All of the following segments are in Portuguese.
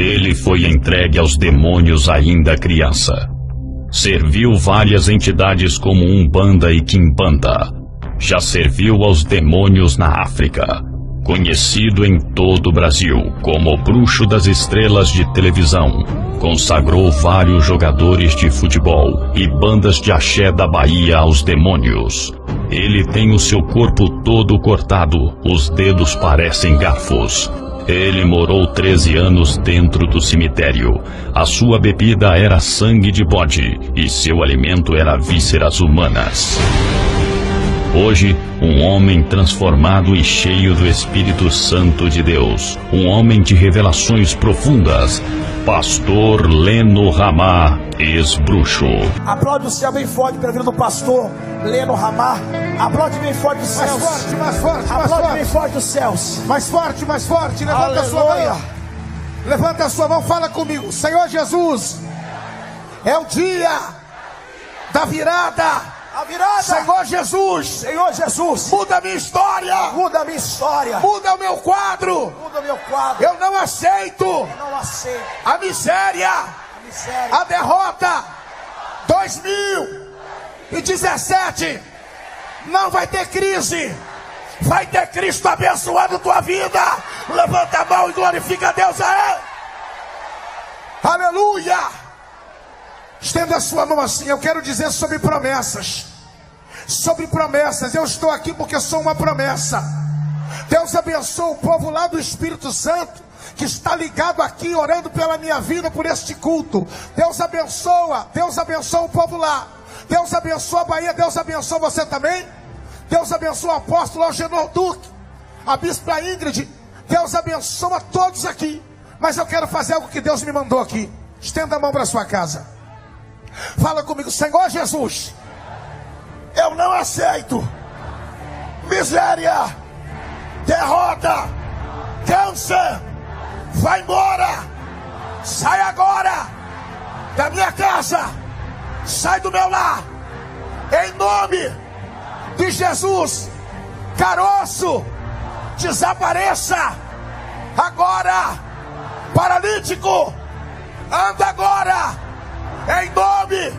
Ele foi entregue aos demônios ainda criança. Serviu várias entidades como Umbanda e Kimbanda. Já serviu aos demônios na África. Conhecido em todo o Brasil como Bruxo das Estrelas de Televisão, consagrou vários jogadores de futebol e bandas de axé da Bahia aos demônios. Ele tem o seu corpo todo cortado, os dedos parecem garfos. Ele morou 13 anos dentro do cemitério. A sua bebida era sangue de bode e seu alimento era vísceras humanas. Hoje, um homem transformado e cheio do Espírito Santo de Deus, um homem de revelações profundas, Pastor Leno Ramá, ex-bruxo. Aplaude o céu bem forte pela vida do pastor Leno Ramá. Aplaude bem forte os céus. Mais forte, mais forte, mais Aplaude forte. bem forte os céus. Mais forte, mais forte. Levanta a sua Aleluia. mão. Levanta a sua mão, fala comigo. Senhor Jesus, é o dia da virada. A virada. Senhor Jesus, Senhor Jesus. muda a minha história. Muda a minha história. Muda o meu quadro. Muda meu quadro. Eu não aceito não aceito a miséria, a miséria. a derrota. 2017 não vai ter crise. Vai ter Cristo abençoando tua vida. Levanta a mão e glorifica a Deus aí. Aleluia. Estenda a sua mão assim. Eu quero dizer sobre promessas. Sobre promessas. Eu estou aqui porque sou uma promessa. Deus abençoa o povo lá do Espírito Santo que está ligado aqui orando pela minha vida por este culto. Deus abençoa, Deus abençoa o povo lá. Deus abençoa a Bahia, Deus abençoa você também. Deus abençoa o apóstolo Algenor Duque, a bispa Ingrid. Deus abençoa todos aqui. Mas eu quero fazer algo que Deus me mandou aqui. Estenda a mão para sua casa. Fala comigo, Senhor Jesus. Eu não aceito miséria, derrota, câncer. Vai embora. Sai agora da minha casa. Sai do meu lar. Em nome de Jesus. Caroço, desapareça. Agora. Paralítico, anda agora. Em nome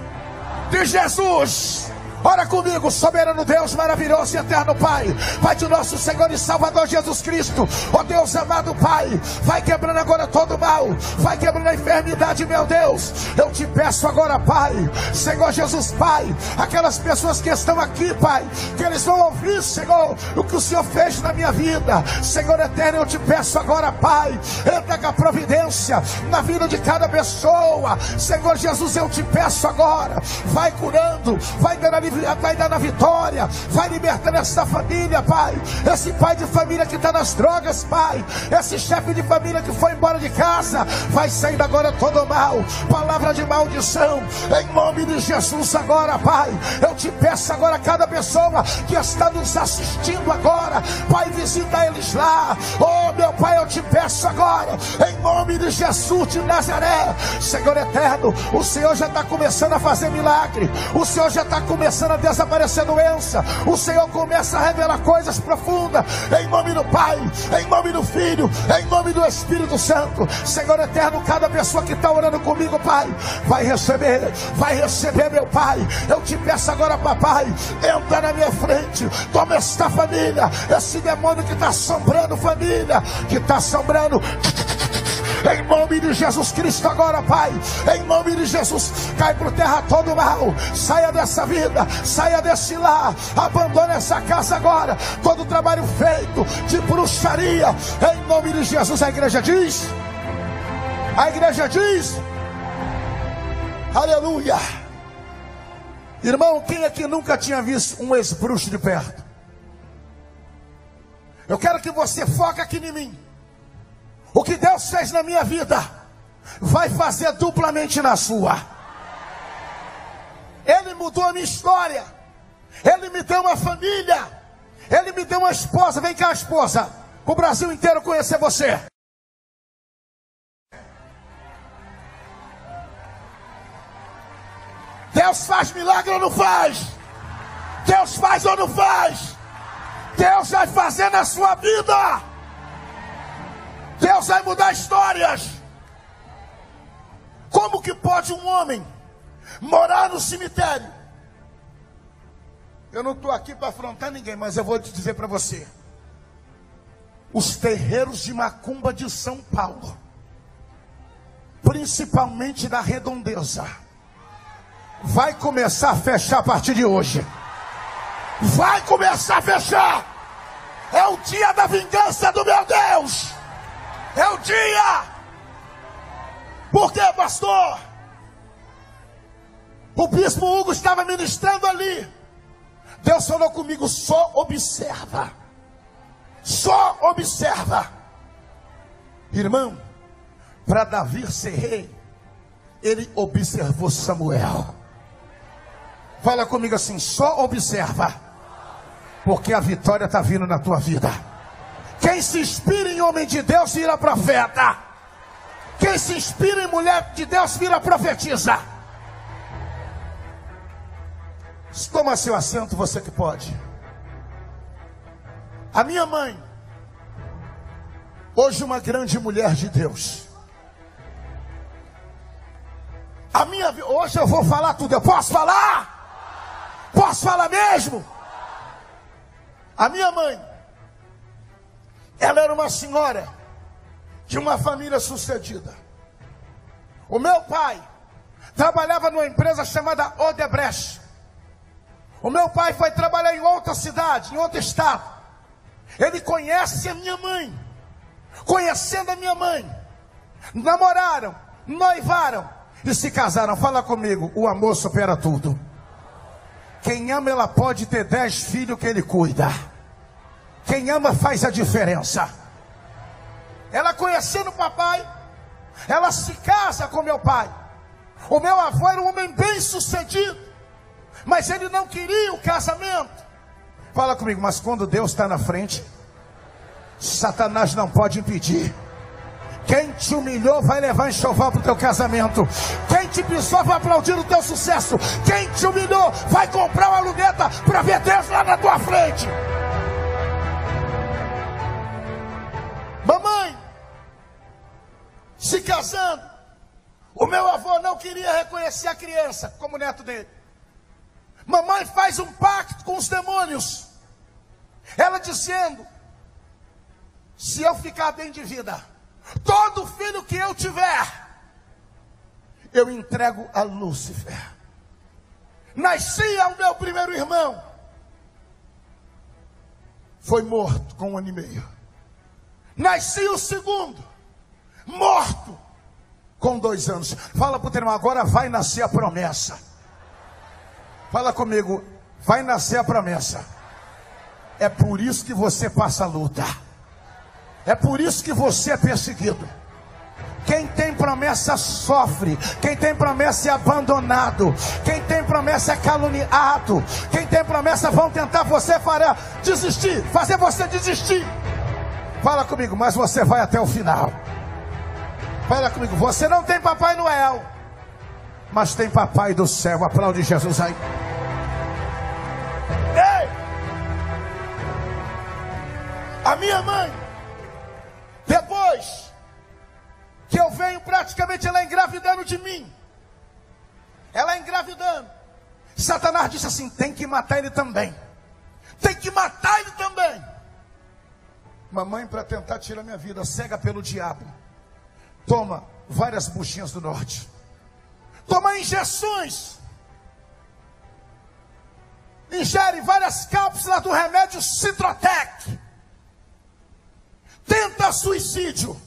de Jesus. Ora comigo, soberano Deus, maravilhoso e eterno Pai, Pai de nosso Senhor e Salvador Jesus Cristo, ó Deus amado Pai, vai quebrando agora todo mal, vai quebrando a enfermidade, meu Deus. Eu te peço agora, Pai, Senhor Jesus, Pai, aquelas pessoas que estão aqui, Pai, que eles vão ouvir, Senhor, o que o Senhor fez na minha vida, Senhor eterno, eu te peço agora, Pai, entra com a providência na vida de cada pessoa, Senhor Jesus, eu te peço agora, vai curando, vai dando vai dar na vitória, vai libertando essa família, Pai. Esse pai de família que está nas drogas, Pai. Esse chefe de família que foi embora de casa, vai saindo agora todo mal. Palavra de maldição, em nome de Jesus, agora, Pai. Eu te peço agora, cada pessoa que está nos assistindo agora, Pai, visita eles lá. Oh, meu Pai, eu te peço agora, em nome de Jesus de Nazaré, Senhor eterno, o Senhor já está começando a fazer milagre, o Senhor já está começando a desaparecer doença. O Senhor começa a revelar coisas profundas. Em nome do Pai, em nome do Filho, em nome do Espírito Santo. Senhor eterno, cada pessoa que está orando comigo, Pai, vai receber, vai receber, meu Pai. Eu te peço agora, papai, entra na minha frente, toma esta família, esse demônio que está assombrando família, que está assombrando. Em nome de Jesus Cristo agora, Pai. Em nome de Jesus, cai por terra todo mal. Saia dessa vida, saia desse lar. Abandone essa casa agora. Todo trabalho feito de bruxaria. Em nome de Jesus, a igreja diz. A igreja diz. Aleluia. Irmão, quem aqui nunca tinha visto um ex-bruxo de perto? Eu quero que você foque aqui em mim. O que Deus fez na minha vida, vai fazer duplamente na sua. Ele mudou a minha história. Ele me deu uma família. Ele me deu uma esposa. Vem cá, esposa. O Brasil inteiro conhecer você. Deus faz milagre ou não faz? Deus faz ou não faz? Deus vai fazer na sua vida. Deus vai mudar histórias. Como que pode um homem morar no cemitério? Eu não estou aqui para afrontar ninguém, mas eu vou te dizer para você. Os terreiros de macumba de São Paulo, principalmente da redondeza, vai começar a fechar a partir de hoje. Vai começar a fechar. É o dia da vingança do meu Deus. É o dia. Por quê, pastor? O bispo Hugo estava ministrando ali. Deus falou comigo: só observa. Só observa. Irmão, para Davi ser rei, ele observou Samuel. Fala comigo assim: só observa, porque a vitória está vindo na tua vida. Quem se inspira em homem de Deus vira profeta. Quem se inspira em mulher de Deus vira profetiza. Toma seu assento, você que pode. A minha mãe, hoje uma grande mulher de Deus. A minha, hoje eu vou falar tudo. Eu posso falar? Posso falar mesmo? A minha mãe, ela era uma senhora de uma família sucedida. O meu pai trabalhava numa empresa chamada Odebrecht. O meu pai foi trabalhar em outra cidade, em outro estado. Ele conhece a minha mãe. Conhecendo a minha mãe, namoraram, noivaram e se casaram. Fala comigo, o amor supera tudo. Quem ama, ela pode ter dez filhos que ele cuida. Quem ama faz a diferença. Ela conhecendo o papai, ela se casa com meu pai. O meu avô era um homem bem sucedido, mas ele não queria o casamento. Fala comigo, mas quando Deus está na frente, Satanás não pode impedir. Quem te humilhou vai levar enxoval para o teu casamento. Quem te pisou vai aplaudir o teu sucesso. Quem te humilhou vai comprar uma luneta para ver Deus lá na tua frente. Se casando, o meu avô não queria reconhecer a criança como neto dele. Mamãe faz um pacto com os demônios. Ela dizendo: se eu ficar bem de vida, todo filho que eu tiver, eu entrego a Lúcifer. Nascia o meu primeiro irmão, foi morto com um ano e meio. Nasci o segundo, morto com dois anos. Fala para o teu irmão, agora vai nascer a promessa. Fala comigo, vai nascer a promessa. É por isso que você passa a luta. É por isso que você é perseguido. Quem tem promessa sofre. Quem tem promessa é abandonado. Quem tem promessa é caluniado. Quem tem promessa vão tentar você fará desistir, fazer você desistir. Fala comigo, mas você vai até o final. Fala comigo, você não tem Papai Noel, mas tem Papai do céu. Aplaude Jesus aí. Ei! A minha mãe depois que eu venho, praticamente ela engravidando de mim. Ela engravidando. Satanás disse assim: tem que matar ele também. Tem que matar ele também. Mamãe, para tentar tirar minha vida, cega pelo diabo. Toma várias buchinhas do norte. Toma injeções. Ingere várias cápsulas do remédio Citrotec tenta suicídio.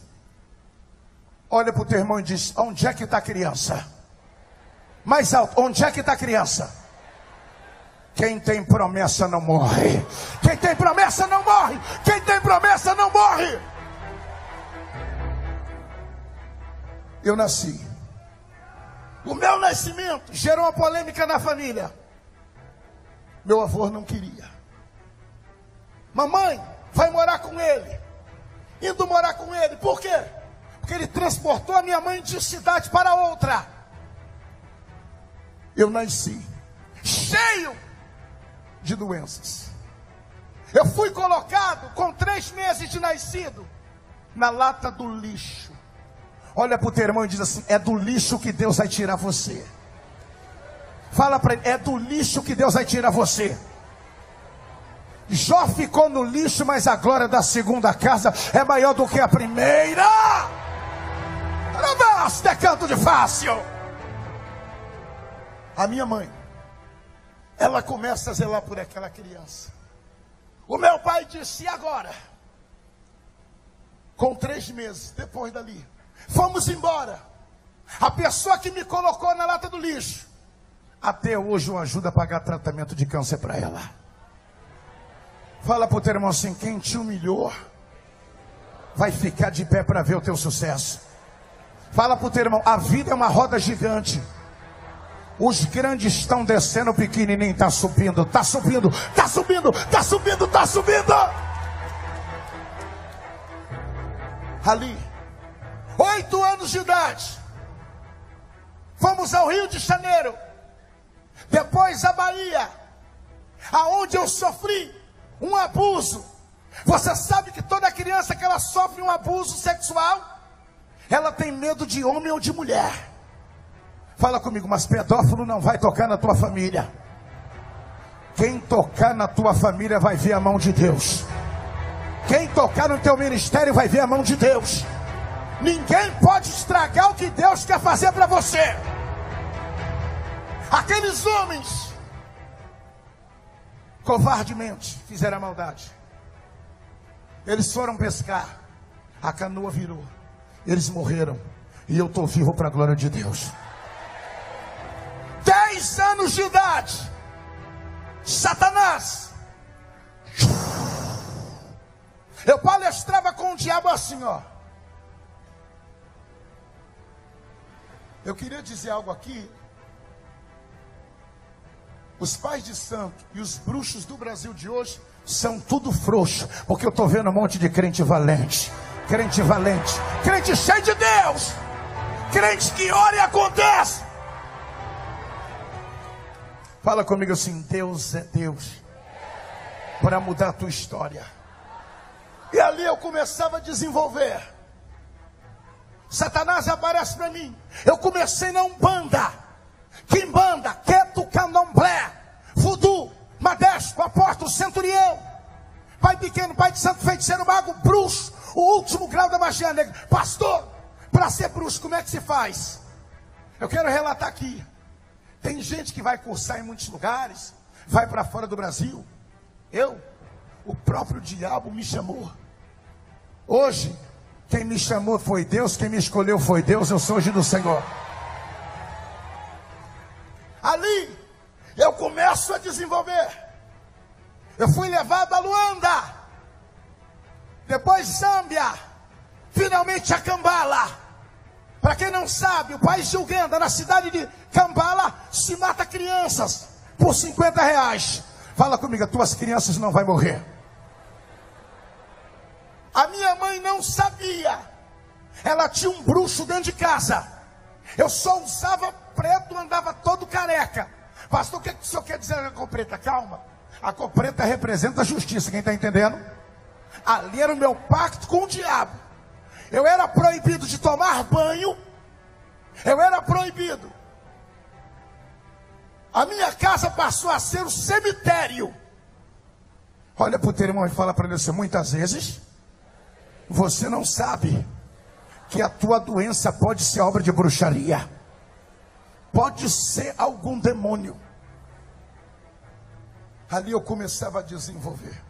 Olha para o teu irmão e diz: Onde é que está a criança? Mais alto: Onde é que está a criança? Quem tem promessa não morre. Quem tem promessa não morre. Quem tem promessa não morre. Eu nasci. O meu nascimento gerou uma polêmica na família. Meu avô não queria. Mamãe vai morar com ele indo morar com ele. Por quê? Porque ele transportou a minha mãe de cidade para outra. Eu nasci cheio de doenças. Eu fui colocado com três meses de nascido na lata do lixo. Olha para o teu irmão e diz assim: é do lixo que Deus vai tirar você. Fala para ele: é do lixo que Deus vai tirar você. Jó ficou no lixo, mas a glória da segunda casa é maior do que a primeira. Não é canto de fácil. A minha mãe, ela começa a zelar por aquela criança. O meu pai disse: e agora? Com três meses depois dali, fomos embora. A pessoa que me colocou na lata do lixo, até hoje não ajuda a pagar tratamento de câncer para ela. Fala para o teu irmão assim: quem te humilhou, vai ficar de pé para ver o teu sucesso. Fala para o teu irmão: a vida é uma roda gigante. Os grandes estão descendo, o pequenininho está subindo, está subindo, está subindo, está subindo, está subindo. Ali, oito anos de idade, fomos ao Rio de Janeiro, depois a Bahia, aonde eu sofri um abuso. Você sabe que toda criança que ela sofre um abuso sexual, ela tem medo de homem ou de mulher. Fala comigo, mas pedófilo não vai tocar na tua família. Quem tocar na tua família vai ver a mão de Deus. Quem tocar no teu ministério vai ver a mão de Deus. Ninguém pode estragar o que Deus quer fazer para você. Aqueles homens covardemente fizeram a maldade. Eles foram pescar, a canoa virou, eles morreram, e eu estou vivo para a glória de Deus. 10 anos de idade, Satanás. Eu palestrava com o diabo assim, ó. Eu queria dizer algo aqui. Os pais de santo e os bruxos do Brasil de hoje são tudo frouxo, porque eu estou vendo um monte de crente valente, crente valente, crente cheio de Deus, crente que ora e acontece. Fala comigo assim: Deus é Deus para mudar a tua história. E ali eu começava a desenvolver. Satanás aparece para mim. Eu comecei na Umbanda, Quimbanda, Queto, Candomblé, Voodoo, Madesco, Apóstolo, Centurião, Pai Pequeno, Pai de Santo Feiticeiro, Mago, Bruxo, o último grau da magia negra. Pastor, para ser bruxo, como é que se faz? Eu quero relatar aqui. Tem gente que vai cursar em muitos lugares, vai para fora do Brasil. Eu, o próprio diabo me chamou. Hoje, quem me chamou foi Deus, quem me escolheu foi Deus, eu sou hoje do Senhor. Ali, eu começo a desenvolver. Eu fui levado a Luanda, depois Zâmbia, finalmente a Cambala. Para quem não sabe, o país de Uganda, na cidade de Kampala, se mata crianças por 50 reais. Fala comigo, tuas crianças não vão morrer. A minha mãe não sabia. Ela tinha um bruxo dentro de casa. Eu só usava preto, andava todo careca. Pastor, o que, o senhor quer dizer com a cor preta? Calma. A cor preta representa a justiça, quem está entendendo? Ali era o meu pacto com o diabo. Eu era proibido de tomar banho. Eu era proibido. A minha casa passou a ser o cemitério. Olha para o teu irmão e fala para ele assim: muitas vezes você não sabe que a tua doença pode ser obra de bruxaria, pode ser algum demônio. Ali eu começava a desenvolver.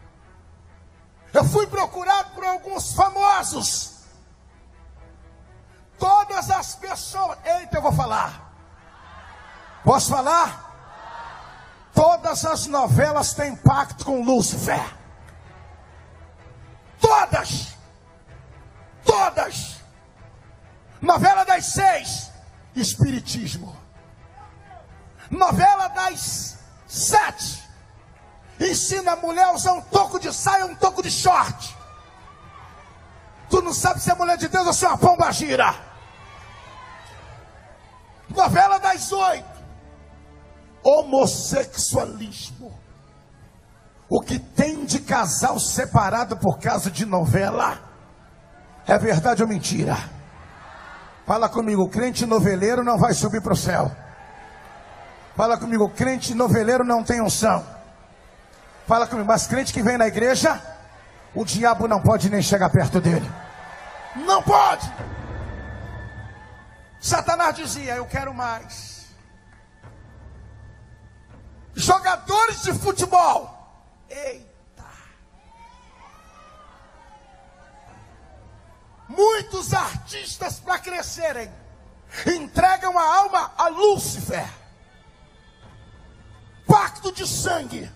Eu fui procurado por alguns famosos Todas as pessoas. Eita, eu vou falar. Posso falar? Todas as novelas têm pacto com Lúcifer. Todas. Todas. Novela das seis, Espiritismo. Novela das sete, ensina a mulher a usar um toco de saia, um toco de short. Tu não sabe se é mulher de Deus ou se é uma pomba gira. Novela das oito. Homossexualismo. O que tem de casal separado por causa de novela? É verdade ou mentira? Fala comigo, crente noveleiro não vai subir para o céu. Fala comigo, crente noveleiro não tem unção. Fala comigo, mas crente que vem na igreja, o diabo não pode nem chegar perto dele. Não pode. Satanás dizia: Eu quero mais. Jogadores de futebol. Eita. Muitos artistas para crescerem entregam a alma a Lúcifer. Pacto de sangue.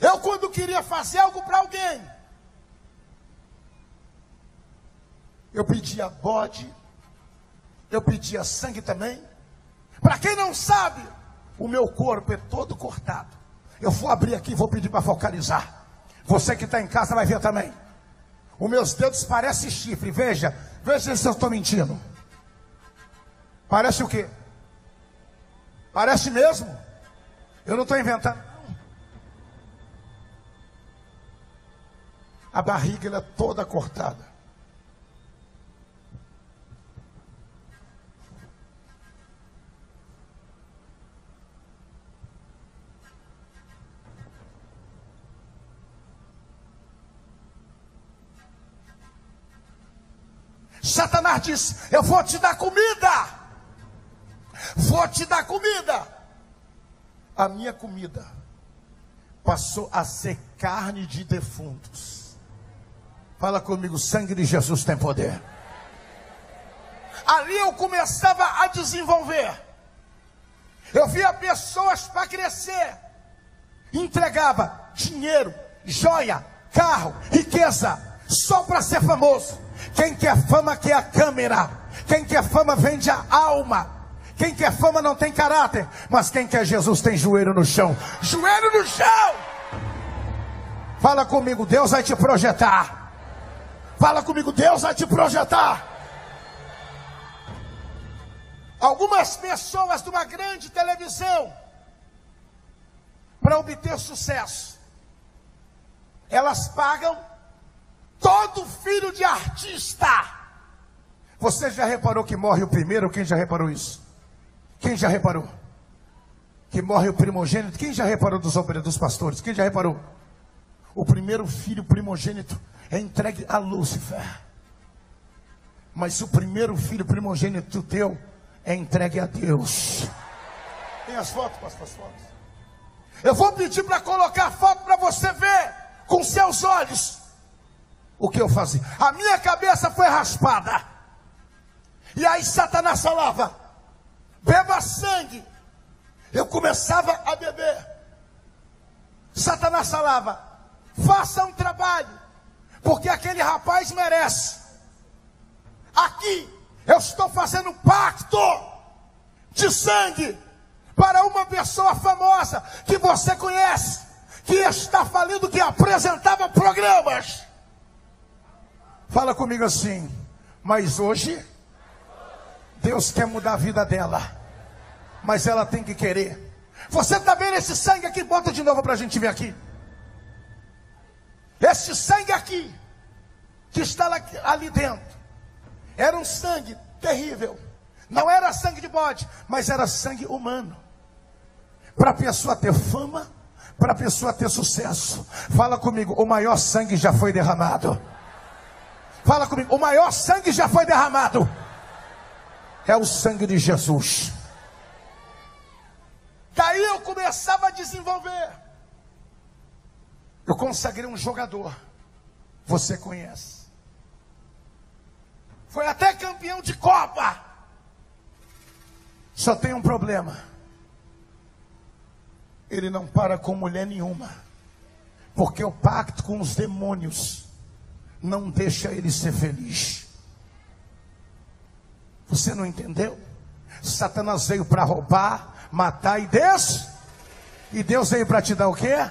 Eu, quando queria fazer algo para alguém, eu pedia bode, eu pedia sangue também. Para quem não sabe, o meu corpo é todo cortado. Eu vou abrir aqui, vou pedir para focalizar. Você que está em casa vai ver também. Os meus dedos parecem chifre. Veja, veja se eu estou mentindo. Parece o quê? Parece mesmo? Eu não estou inventando. A barriga é toda cortada. Satanás diz: Eu vou te dar comida. Vou te dar comida. A minha comida passou a ser carne de defuntos. Fala comigo, sangue de Jesus tem poder. Ali eu começava a desenvolver. Eu via pessoas para crescer. Entregava dinheiro, joia, carro, riqueza, só para ser famoso. Quem quer fama quer a câmera. Quem quer fama vende a alma. Quem quer fama não tem caráter. Mas quem quer Jesus tem joelho no chão. Joelho no chão! Fala comigo, Deus vai te projetar. Fala comigo, Deus vai te projetar. Algumas pessoas de uma grande televisão, para obter sucesso, elas pagam todo filho de artista. Você já reparou que morre o primeiro? Quem já reparou isso? Quem já reparou? Que morre o primogênito? Quem já reparou dos obreiros, dos pastores? Quem já reparou? O primeiro filho primogênito é entregue a Lúcifer. Mas o primeiro filho primogênito teu é entregue a Deus. Tem as fotos, pastor, as fotos. Eu vou pedir para colocar a foto para você ver com seus olhos o que eu fazia. A minha cabeça foi raspada. E aí Satanás falava: beba sangue. Eu começava a beber. Satanás falava: faça um trabalho, porque aquele rapaz merece. Aqui eu estou fazendo um pacto de sangue para uma pessoa famosa que você conhece, que está falindo, que apresentava programas. Fala comigo assim, mas hoje Deus quer mudar a vida dela, mas ela tem que querer. Você está vendo esse sangue aqui? Bota de novo para a gente ver aqui. Esse sangue aqui, que está ali dentro, era um sangue terrível. Não era sangue de bode, mas era sangue humano. Para a pessoa ter fama, para a pessoa ter sucesso. Fala comigo, o maior sangue já foi derramado. Fala comigo, o maior sangue já foi derramado. É o sangue de Jesus. Daí eu começava a desenvolver. Eu consagrei um jogador. Você conhece. Foi até campeão de Copa. Só tem um problema. Ele não para com mulher nenhuma. Porque o pacto com os demônios não deixa ele ser feliz. Você não entendeu? Satanás veio para roubar, matar e Deus? E Deus veio para te dar o quê?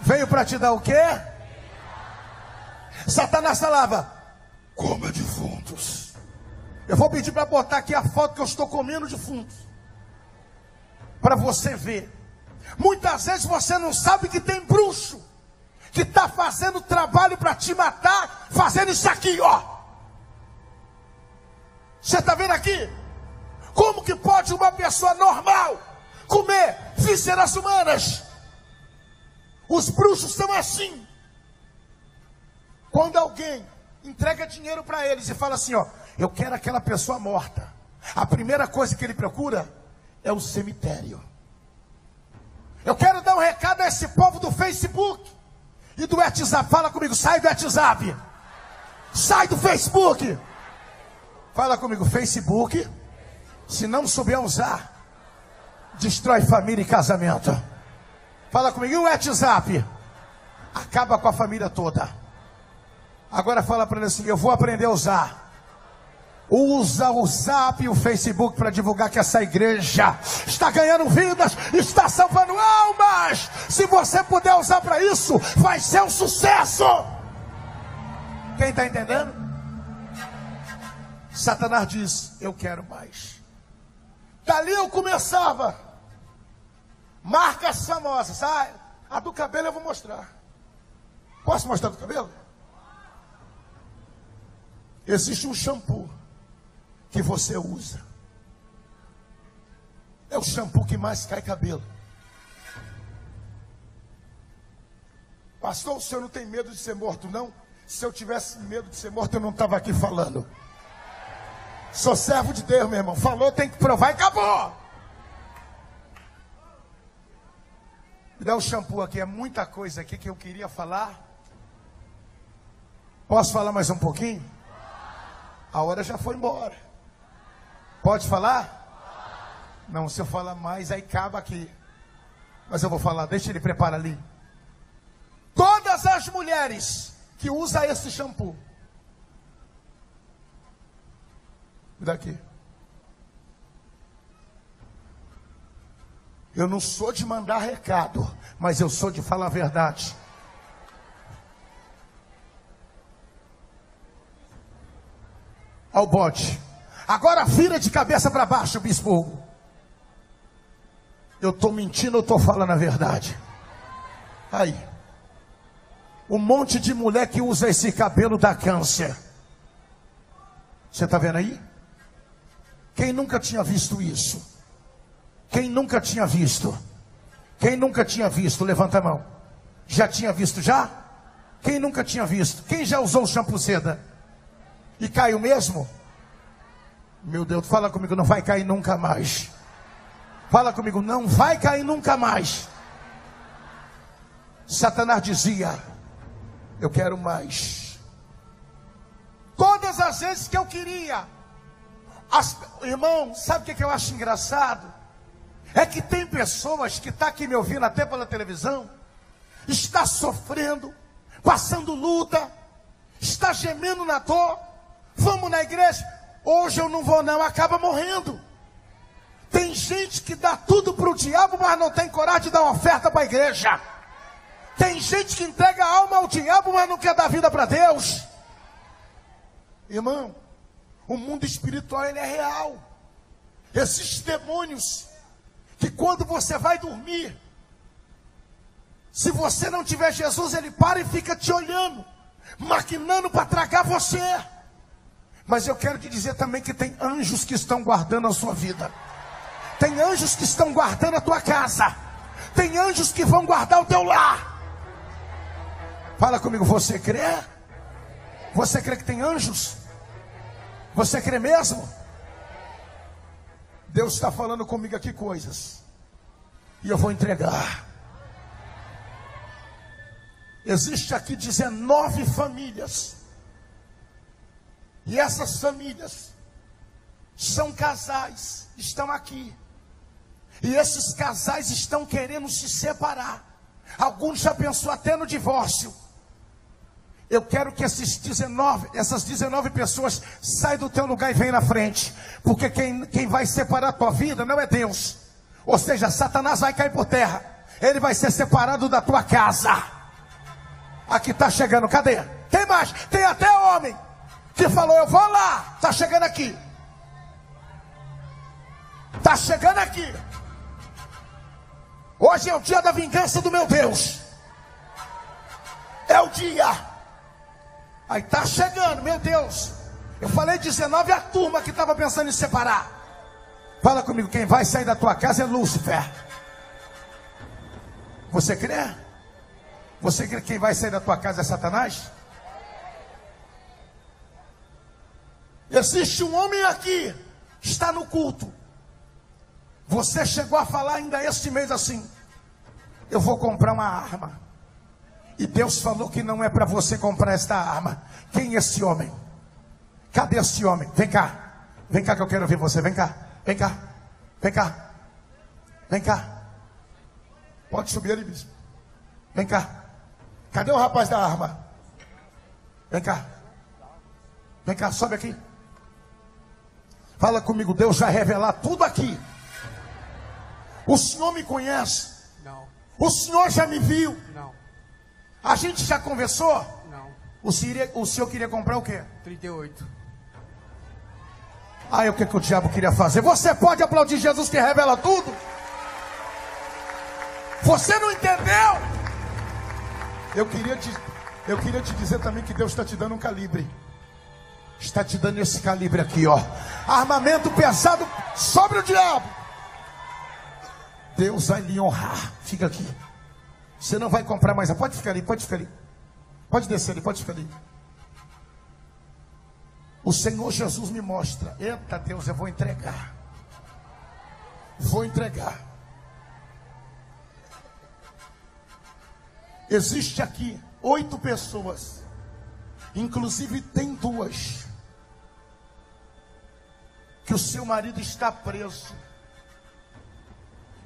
Veio para te dar o quê? Satanás falava: coma defuntos. Eu vou pedir para botar aqui a foto que eu estou comendo defuntos. Para você ver. Muitas vezes você não sabe que tem bruxo que está fazendo trabalho para te matar, fazendo isso aqui, ó. Você está vendo aqui? Como que pode uma pessoa normal comer vísceras humanas? Os bruxos são assim. Quando alguém entrega dinheiro para eles e fala assim, ó, eu quero aquela pessoa morta. A primeira coisa que ele procura é o cemitério. Eu quero dar um recado a esse povo do Facebook e do WhatsApp. Fala comigo, sai do WhatsApp. Sai do Facebook. Fala comigo, Facebook. Se não souber usar, destrói família e casamento. Fala comigo, e o WhatsApp? Acaba com a família toda. Agora fala para ele assim: eu vou aprender a usar. Usa o Zap e o Facebook para divulgar que essa igreja está ganhando vidas, está salvando almas. Se você puder usar para isso, vai ser um sucesso. Quem está entendendo? Satanás diz: Eu quero mais. Dali eu começava. Marcas famosas. Ah, a do cabelo eu vou mostrar. Posso mostrar do cabelo? Existe um shampoo que você usa. É o shampoo que mais cai cabelo. Pastor, o senhor não tem medo de ser morto, não? Se eu tivesse medo de ser morto, eu não estava aqui falando. Sou servo de Deus, meu irmão. Falou, tem que provar e acabou. Me dá o um shampoo aqui, é muita coisa aqui que eu queria falar. Posso falar mais um pouquinho? A hora já foi embora. Pode falar? Não, se eu falar mais, aí acaba aqui. Mas eu vou falar, deixa ele preparar ali. Todas as mulheres que usam esse shampoo. Daqui. Eu não sou de mandar recado, mas eu sou de falar a verdade. Ao bote. Agora vira de cabeça para baixo, bispo. Eu estou mentindo ou estou falando a verdade? Aí. Um monte de mulher que usa esse cabelo dá câncer. Você está vendo aí? Quem nunca tinha visto isso? Quem nunca tinha visto? Quem nunca tinha visto? Levanta a mão. Já tinha visto já? Quem nunca tinha visto? Quem já usou o shampoo seda? E caiu mesmo? Meu Deus, fala comigo, não vai cair nunca mais. Fala comigo, não vai cair nunca mais. Satanás dizia: Eu quero mais. Todas as vezes que eu queria, as, irmão, sabe o que, eu acho engraçado? É que tem pessoas que estão tá aqui me ouvindo até pela televisão, está sofrendo, passando luta, está gemendo na dor. Vamos na igreja, Hoje eu não vou não, acaba morrendo. Tem gente que dá tudo para o diabo, mas não tem coragem de dar uma oferta para a igreja. Tem gente que entrega a alma ao diabo, mas não quer dar vida para Deus. Irmão, o mundo espiritual ele é real. Existem demônios que quando você vai dormir, se você não tiver Jesus, ele para e fica te olhando, maquinando para tragar você. Mas eu quero te dizer também que tem anjos que estão guardando a sua vida. Tem anjos que estão guardando a tua casa. Tem anjos que vão guardar o teu lar. Fala comigo, você crê? Você crê que tem anjos? Você crê mesmo? Deus está falando comigo aqui coisas. E eu vou entregar. Existe aqui 19 famílias e essas famílias são casais, estão aqui. E esses casais estão querendo se separar. Alguns já pensou até no divórcio. Eu quero que esses 19, essas 19 pessoas saiam do teu lugar e venham na frente. Porque quem, quem vai separar a tua vida não é Deus. Ou seja, Satanás vai cair por terra. Ele vai ser separado da tua casa. Aqui está chegando, cadê? Tem mais, tem até homem que falou: Eu vou lá, está chegando aqui. Está chegando aqui. Hoje é o dia da vingança do meu Deus. É o dia. Aí está chegando, meu Deus. Eu falei 19 a turma que estava pensando em separar. Fala comigo, quem vai sair da tua casa é Lúcifer. Você crê? Você crê que quem vai sair da tua casa é Satanás? Existe um homem aqui, está no culto. Você chegou a falar ainda este mês assim: Eu vou comprar uma arma. E Deus falou que não é para você comprar esta arma. Quem é esse homem? Cadê esse homem? Vem cá. Vem cá que eu quero ver você. Vem cá. Vem cá. Vem cá. Vem cá. Pode subir ali, bispo. Vem cá. Cadê o rapaz da arma? Vem cá. Vem cá, sobe aqui. Fala comigo, Deus vai revelar tudo aqui. O senhor me conhece? Não. O senhor já me viu? Não. A gente já conversou? Não. O senhor, o senhor queria comprar o quê? 38. Aí o que, que o diabo queria fazer? Você pode aplaudir Jesus que revela tudo? Você não entendeu? Eu queria te, eu queria te dizer também que Deus está te dando um calibre. Está te dando esse calibre aqui, ó. Armamento pesado sobre o diabo. Deus vai lhe honrar. Fica aqui. Você não vai comprar mais. Pode ficar ali, pode ficar ali. Pode descer ali, pode ficar ali. O Senhor Jesus me mostra. Eita Deus, eu vou entregar. Vou entregar. Existe aqui oito pessoas. Inclusive tem duas. Que o seu marido está preso.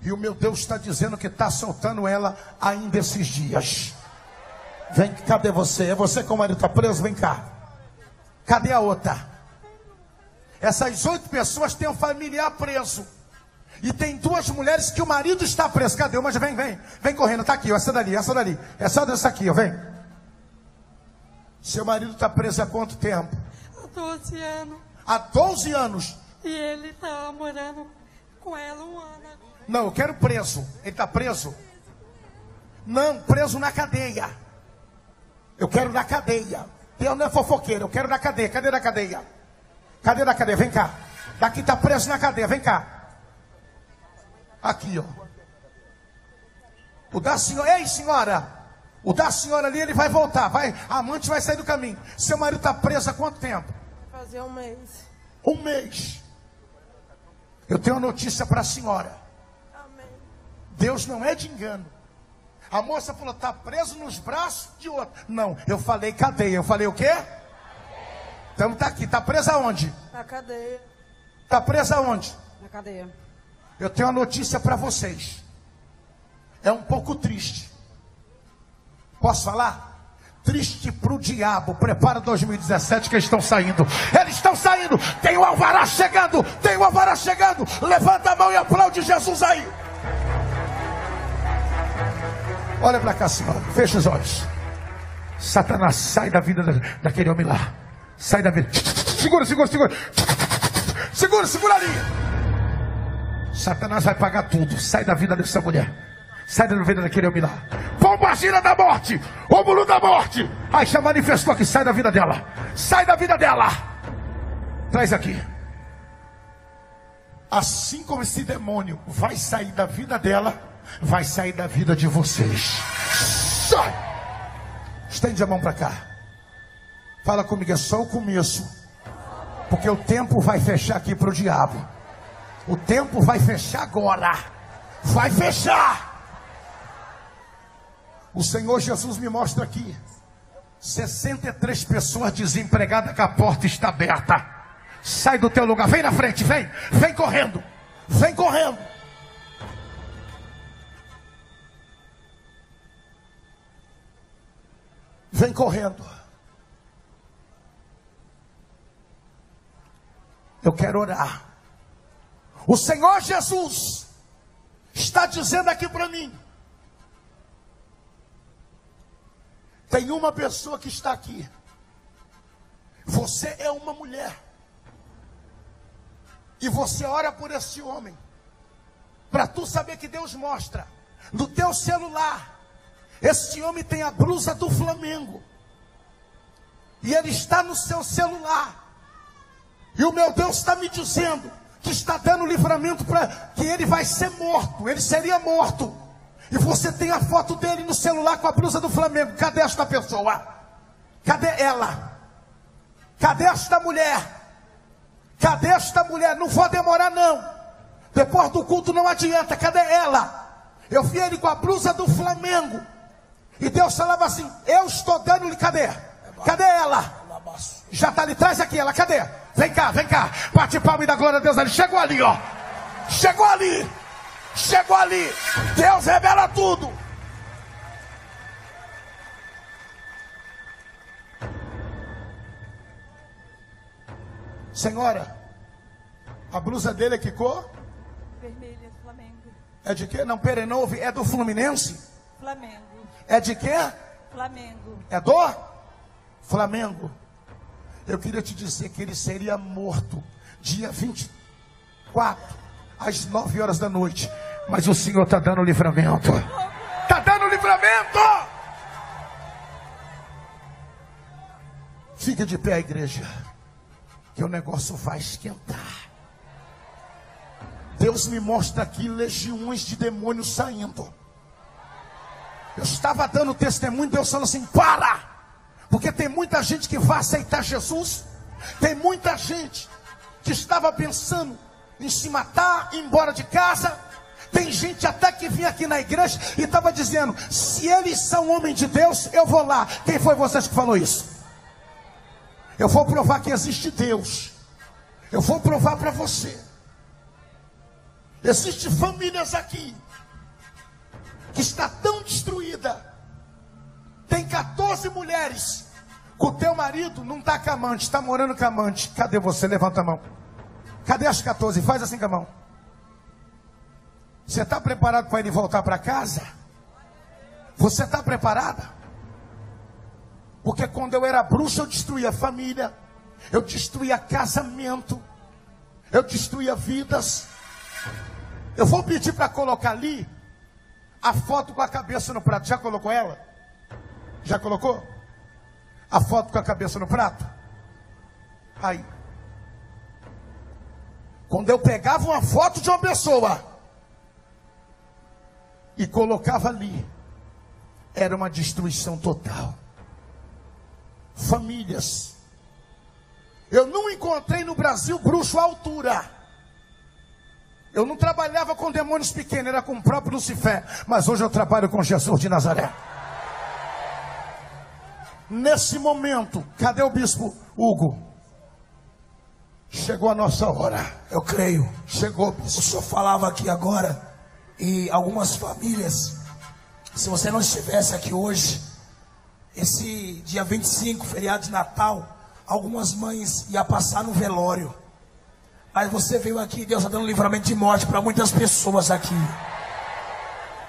E o meu Deus está dizendo que está soltando ela ainda esses dias. Vem, cadê você? É você que o marido está preso? Vem cá. Cadê a outra? Essas oito pessoas têm um familiar preso. E tem duas mulheres que o marido está preso. Cadê? Mas vem, vem. Vem correndo. Está aqui, ó, essa dali, essa dali. Essa dessa aqui, ó, vem. Seu marido está preso há quanto tempo? Há 12 anos. Há 12 anos. E ele está morando com ela um ano. Não, eu quero preso. Ele está preso? Não, preso na cadeia. Eu quero na cadeia. Eu não é fofoqueiro, eu quero na cadeia. Cadê na cadeia? Cadê na cadeia? Vem cá. Daqui está preso na cadeia, vem cá. Aqui, ó. O da senhora, ei senhora. O da senhora ali, ele vai voltar. Vai, a amante vai sair do caminho. Seu marido está preso há quanto tempo? Fazer um mês. Um mês. Eu tenho uma notícia para a senhora. Amém. Deus não é de engano. A moça falou, está preso nos braços de outro. Não, eu falei cadeia. Eu falei o quê? Então tá aqui, tá presa aonde? Na cadeia. Tá presa aonde? Na cadeia. Eu tenho uma notícia para vocês. É um pouco triste. Posso falar? Triste para o diabo. Prepara 2017 que eles estão saindo. Eles estão saindo. Tem o alvará chegando. Tem o alvará chegando. Levanta a mão e aplaude Jesus aí. Olha para cá, senhora. Fecha os olhos. Satanás, sai da vida da- daquele homem lá. Sai da vida. Segura, segura, segura. Segura, segura. Satanás vai pagar tudo. Sai da vida dessa mulher. Sai da vida daquele homem lá. Pombagira da morte. Ómulo da morte. Aí já manifestou que sai da vida dela. Sai da vida dela. Traz aqui. Assim como esse demônio vai sair da vida dela, vai sair da vida de vocês. Sai! Estende a mão para cá. Fala comigo, é só o começo. Porque o tempo vai fechar aqui para o diabo. O tempo vai fechar agora. Vai fechar. O Senhor Jesus me mostra aqui. 63 pessoas desempregadas que a porta está aberta. Sai do teu lugar, vem na frente, vem, vem correndo, vem correndo. Vem correndo. Eu quero orar. O Senhor Jesus está dizendo aqui para mim. Tem uma pessoa que está aqui. Você é uma mulher. E você ora por esse homem. Para tu saber que Deus mostra. No teu celular. Este homem tem a blusa do Flamengo. E ele está no seu celular. E o meu Deus está me dizendo que está dando livramento para que ele vai ser morto, ele seria morto. E você tem a foto dele no celular com a blusa do Flamengo. Cadê esta pessoa? Cadê ela? Cadê esta mulher? Cadê esta mulher? Não vou demorar não. Depois do culto não adianta. Cadê ela? Eu vi ele com a blusa do Flamengo. E Deus falava assim: Eu estou dando-lhe. Cadê? Cadê ela? Já está ali, traz aqui ela, cadê? Vem cá, vem cá. Bate palma e dá glória a Deus ali. Chegou ali, ó. Chegou ali. Chegou ali. Deus revela tudo. Senhora, a blusa dele é que cor? Vermelha, Flamengo. É de quê? Não, Perenove, é do Fluminense? Flamengo. É de quê? Flamengo. É do Flamengo. Eu queria te dizer que ele seria morto dia 24, às 9 horas da noite. Mas o Senhor está dando livramento. Está dando livramento! Fica de pé, igreja, que o negócio vai esquentar. Deus me mostra aqui legiões de demônios saindo. Eu estava dando testemunho, Deus falando assim: para! Porque tem muita gente que vai aceitar Jesus, tem muita gente que estava pensando em se matar, ir embora de casa. Tem gente até que vinha aqui na igreja e estava dizendo: se eles são homens de Deus, eu vou lá. Quem foi vocês que falou isso? Eu vou provar que existe Deus. Eu vou provar para você. Existem famílias aqui que está tão destruída. Tem 14 mulheres. Com o teu marido não está com amante, está morando com amante. Cadê você? Levanta a mão. Cadê as 14? Faz assim com a mão. Você está preparado para ele voltar para casa? Você está preparada? Porque quando eu era bruxa, eu destruía família, eu destruía casamento, eu destruía vidas. Eu vou pedir para colocar ali a foto com a cabeça no prato. Já colocou ela? Já colocou? A foto com a cabeça no prato? Aí. Quando eu pegava uma foto de uma pessoa e colocava ali, era uma destruição total famílias. Eu não encontrei no Brasil bruxo à altura. Eu não trabalhava com demônios pequenos, era com o próprio Lucifer. Mas hoje eu trabalho com Jesus de Nazaré. Nesse momento, cadê o bispo Hugo? Chegou a nossa hora. Eu creio. Chegou, bispo. O senhor falava aqui agora e algumas famílias, se você não estivesse aqui hoje, esse dia 25, feriado de Natal, algumas mães iam passar no velório. Mas você veio aqui, Deus está dando livramento de morte para muitas pessoas aqui.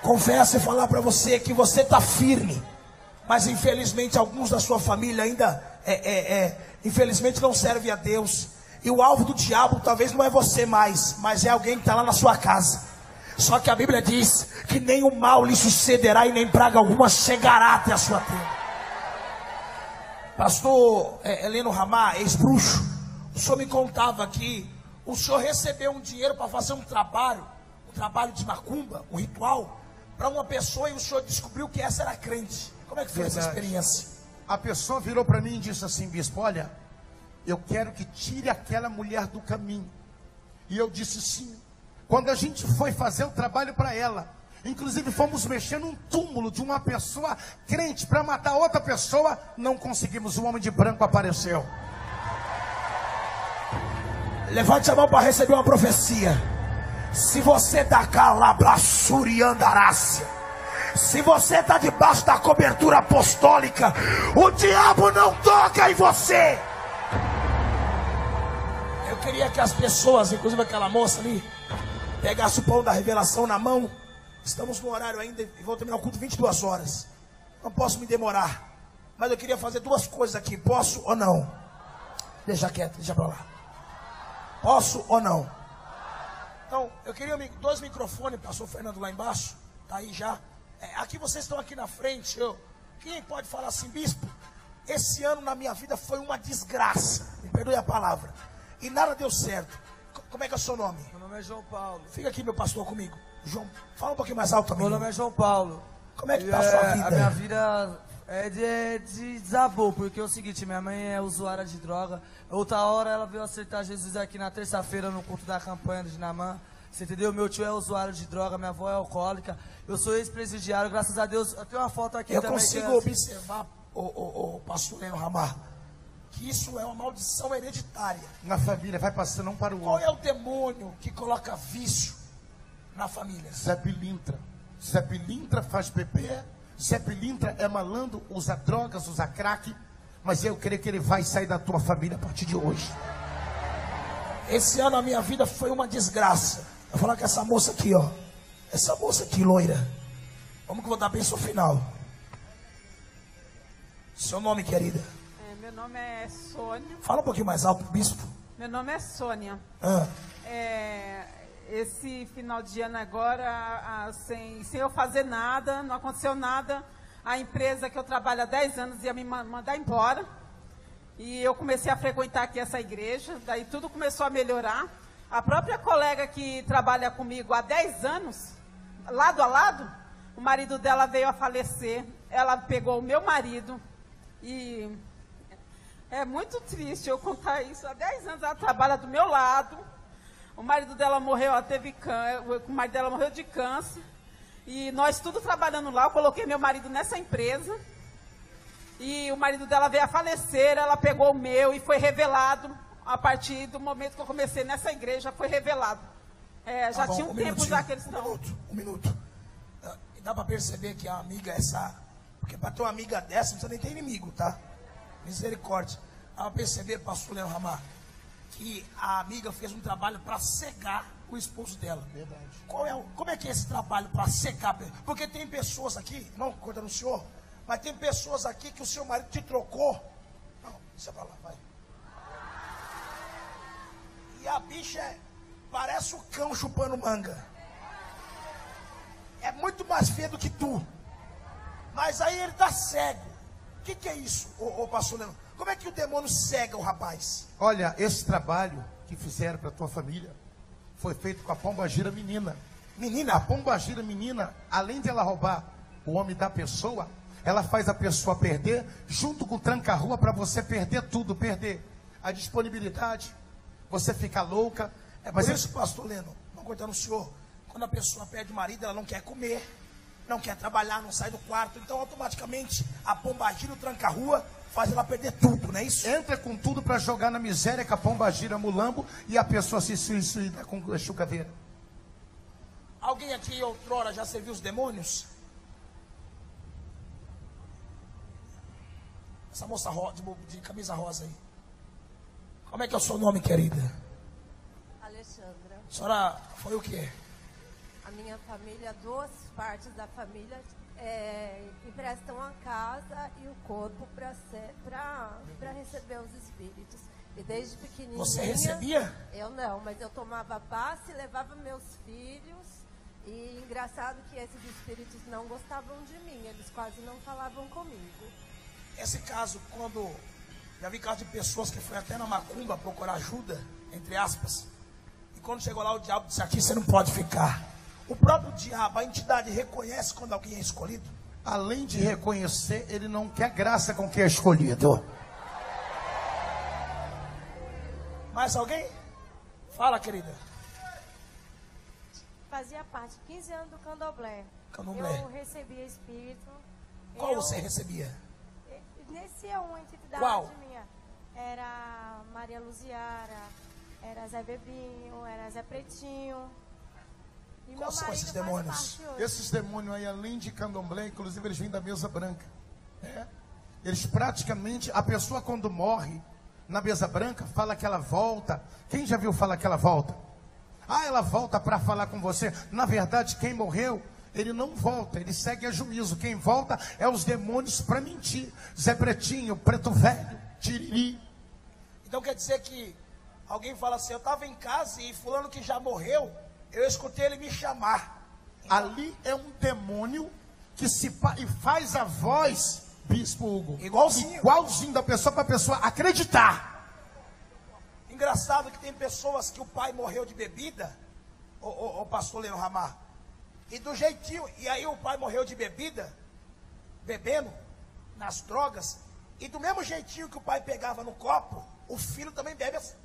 Confesso e falar para você que você está firme. Mas infelizmente alguns da sua família ainda, é, é, é, infelizmente não serve a Deus. E o alvo do diabo talvez não é você mais, mas é alguém que está lá na sua casa. Só que a Bíblia diz que nem o mal lhe sucederá e nem praga alguma chegará até a sua tenda. Pastor é, Heleno Ramar, ex-bruxo, o senhor me contava que o senhor recebeu um dinheiro para fazer um trabalho, um trabalho de macumba, um ritual, para uma pessoa e o senhor descobriu que essa era crente. Como é que foi Verdade. essa experiência? A pessoa virou para mim e disse assim, bispo, olha, eu quero que tire aquela mulher do caminho. E eu disse sim. Quando a gente foi fazer o trabalho para ela, Inclusive fomos mexer num túmulo de uma pessoa crente para matar outra pessoa, não conseguimos. O homem de branco apareceu. Levante a mão para receber uma profecia. Se você está calabraçuri andarácia, se você está debaixo da cobertura apostólica, o diabo não toca em você. Queria que as pessoas, inclusive aquela moça ali, pegasse o pão da revelação na mão Estamos no horário ainda e vou terminar o culto 22 horas. Não posso me demorar. Mas eu queria fazer duas coisas aqui. Posso ou não? Deixa quieto, deixa pra lá. Posso ou não? Então, eu queria dois microfones, passou o Fernando lá embaixo. Tá aí já. É, aqui vocês estão aqui na frente. Eu, quem pode falar assim, bispo? Esse ano na minha vida foi uma desgraça. Me perdoe a palavra. E nada deu certo. Como é que é o seu nome? Meu nome é João Paulo. Fica aqui, meu pastor, comigo. João, fala um pouquinho mais alto também. Meu nome é João Paulo. Como é que tá a sua vida? A minha vida é de, de desabou, porque é o seguinte, minha mãe é usuária de droga. Outra hora ela veio aceitar Jesus aqui na terça-feira no culto da campanha de Namã. Você entendeu? Meu tio é usuário de droga, minha avó é alcoólica. Eu sou ex-presidiário, graças a Deus. Eu tenho uma foto aqui eu também. Eu consigo é... observar, o, o, o pastor Leno Ramar, isso é uma maldição hereditária. Na família, vai passando um para o Qual outro. Qual é o demônio que coloca vício na família? Zé Pilintra. Zé Pilintra faz bebê. Zé Pilintra é malandro, usa drogas, usa crack. Mas eu creio que ele vai sair da tua família a partir de hoje. Esse ano a minha vida foi uma desgraça. Eu vou falar com essa moça aqui, ó. Essa moça aqui, loira. Vamos que eu vou dar bênção final. Seu nome, querida? Meu nome é Sônia. Fala um pouquinho mais alto, bispo. Meu nome é Sônia. Ah. É, esse final de ano agora, sem, sem eu fazer nada, não aconteceu nada. A empresa que eu trabalho há 10 anos ia me mandar embora. E eu comecei a frequentar aqui essa igreja, daí tudo começou a melhorar. A própria colega que trabalha comigo há 10 anos, lado a lado, o marido dela veio a falecer. Ela pegou o meu marido e é muito triste eu contar isso. Há 10 anos ela trabalha do meu lado. O marido dela morreu, ela teve câncer, o marido dela morreu de câncer. E nós tudo trabalhando lá, eu coloquei meu marido nessa empresa. E o marido dela veio a falecer, ela pegou o meu e foi revelado a partir do momento que eu comecei nessa igreja, foi revelado. É, já tá bom, tinha um, um tempo já que eles estão. Um minuto, um minuto. Uh, dá para perceber que a amiga é essa. Porque para ter uma amiga dessa, não precisa nem ter inimigo, tá? Misericórdia. Para perceber, pastor Leandro Ramar, que a amiga fez um trabalho para cegar o esposo dela. Verdade. Qual é, como é que é esse trabalho para secar? Porque tem pessoas aqui, não cortando o senhor, mas tem pessoas aqui que o seu marido te trocou. Não, deixa pra lá, vai. E a bicha é, parece o cão chupando manga. É muito mais feio do que tu. Mas aí ele tá cego. O que, que é isso, ô, ô pastor Leandro? Como é que o demônio cega o rapaz? Olha, esse trabalho que fizeram para tua família foi feito com a pomba gira menina. Menina? A pomba gira menina, além de ela roubar o homem da pessoa, ela faz a pessoa perder, junto com o tranca-rua, para você perder tudo, perder a disponibilidade, você fica louca. É por isso, pastor Leno, não cortando o senhor, quando a pessoa perde o marido, ela não quer comer, não quer trabalhar, não sai do quarto, então automaticamente a pomba gira, o tranca-rua, faz ela perder tudo, não é isso? Entra com tudo para jogar na miséria que a pomba gira mulambo e a pessoa se suicida com a chucaveira. Alguém aqui outrora já serviu os demônios? Essa moça de, de camisa rosa aí. Como é que é o seu nome, querida? Alexandra. A senhora foi o quê? Minha família, duas partes da família é, emprestam a casa e o corpo para receber os espíritos. E desde pequenininha... Você recebia? Eu não, mas eu tomava passe, levava meus filhos. E engraçado que esses espíritos não gostavam de mim, eles quase não falavam comigo. Esse caso, quando já vi casos de pessoas que foi até na macumba procurar ajuda, entre aspas, e quando chegou lá o diabo disse: aqui você não pode ficar. O próprio diabo, a entidade reconhece quando alguém é escolhido? Além de reconhecer, ele não quer graça com quem é escolhido. Mais alguém? Fala, querida. Fazia parte, 15 anos do candomblé. Candomblé. Eu recebia espírito. Qual eu, você recebia? Nesse é uma entidade Qual? minha. Era Maria Luziara, era Zé Bebinho, era Zé Pretinho. Quais são esses demônios? Esses demônios aí, além de candomblé, inclusive eles vêm da mesa branca. É. Eles praticamente, a pessoa quando morre na mesa branca, fala que ela volta. Quem já viu falar que ela volta? Ah, ela volta para falar com você. Na verdade, quem morreu, ele não volta, ele segue a juízo. Quem volta é os demônios para mentir. Zé Pretinho, Preto Velho, Tiriri. Então quer dizer que alguém fala assim: eu estava em casa e fulano que já morreu, eu escutei ele me chamar. Ali é um demônio que se e faz a voz, Bispo Hugo, igualzinho, igualzinho da pessoa para a pessoa acreditar. Engraçado que tem pessoas que o pai morreu de bebida, o, o, o pastor Leandro Ramar, e do jeitinho, e aí o pai morreu de bebida, bebendo, nas drogas, e do mesmo jeitinho que o pai pegava no copo, o filho também bebe assim.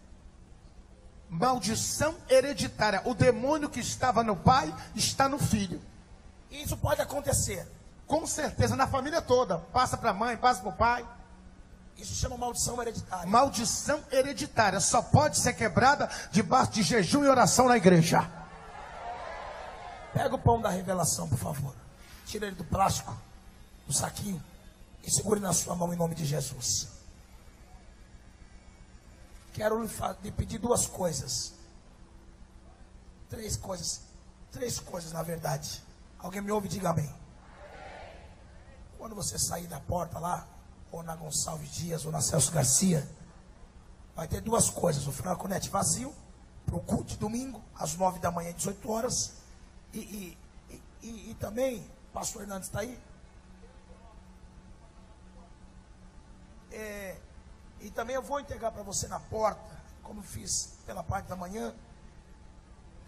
Maldição hereditária. O demônio que estava no pai está no filho. Isso pode acontecer. Com certeza, na família toda. Passa para a mãe, passa para o pai. Isso chama maldição hereditária. Maldição hereditária só pode ser quebrada debaixo de jejum e oração na igreja. Pega o pão da revelação, por favor. Tira ele do plástico, do saquinho, e segure na sua mão em nome de Jesus. Quero lhe pedir duas coisas. Três coisas. Três coisas, na verdade. Alguém me ouve? Diga amém. Quando você sair da porta lá, ou na Gonçalves Dias, ou na Celso Garcia, vai ter duas coisas: o Franconete vazio, para o culto de domingo, às nove da manhã, 18 horas. E, e, e, e também, o pastor Hernandes está aí? É, e também eu vou entregar para você na porta, como fiz pela parte da manhã,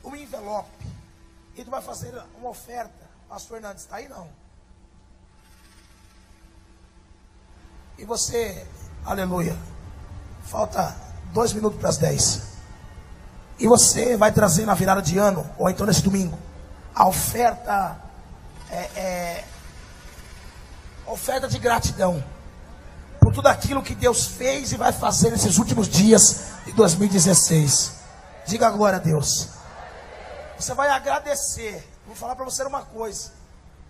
um envelope. E tu vai fazer uma oferta. Pastor Hernandes está aí? Não. E você, aleluia, falta dois minutos para as dez. E você vai trazer na virada de ano, ou então nesse domingo, a oferta, é, é, oferta de gratidão por tudo aquilo que Deus fez e vai fazer nesses últimos dias de 2016. Diga agora a Deus. Você vai agradecer. Vou falar para você uma coisa.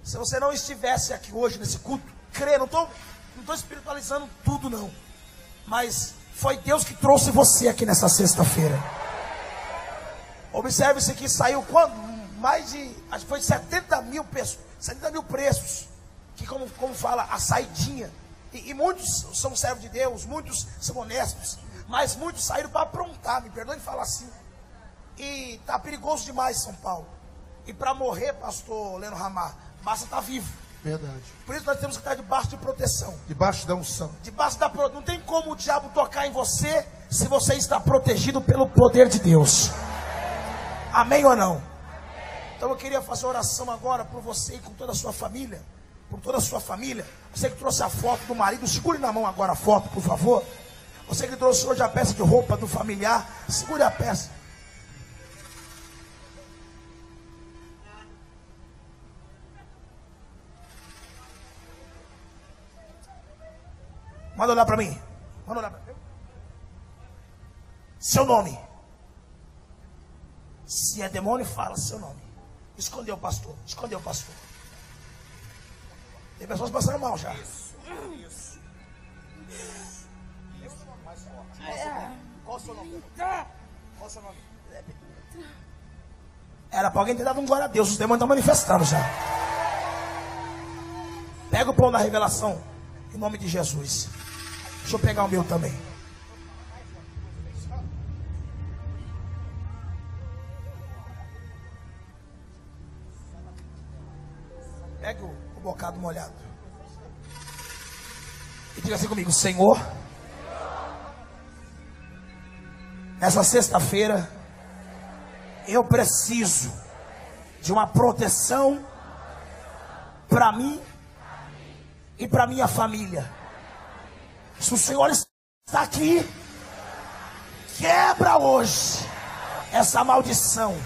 Se você não estivesse aqui hoje nesse culto, crê, não estou não estou espiritualizando tudo, não. Mas foi Deus que trouxe você aqui nessa sexta-feira. Observe-se que saiu quando? Mais de. Acho que foi 70 mil pesos. 70 mil preços. Que como, como fala, a saidinha. E, e muitos são servos de Deus, muitos são honestos. Mas muitos saíram para aprontar, me perdoe falar assim. E tá perigoso demais São Paulo. E para morrer, pastor Leno Ramar, basta estar tá vivo. Verdade. Por isso nós temos que estar debaixo de proteção. Debaixo da unção. Debaixo da Não tem como o diabo tocar em você se você está protegido pelo poder de Deus. Amém ou não? Então eu queria fazer oração agora por você e com toda a sua família. Por toda a sua família. Você que trouxe a foto do marido, segure na mão agora a foto, por favor. Você que trouxe hoje a peça de roupa do familiar, segure a peça. Manda olhar para mim. Manda olhar. Seu nome. Se é demônio, fala seu nome. Escondeu o pastor. Escondeu o pastor. Tem pessoas passando mal já. Isso. Isso. Qual o seu nome? Qual o seu nome? Era para alguém ter dado um glória a Deus. Os demônios estão manifestando já. Pega o pão da revelação. Em nome de Jesus. Deixa eu pegar o meu também. Bocado molhado. E diga assim comigo: Senhor, nessa sexta-feira, eu preciso de uma proteção para mim e para minha família. Se o Senhor está aqui, quebra hoje essa maldição.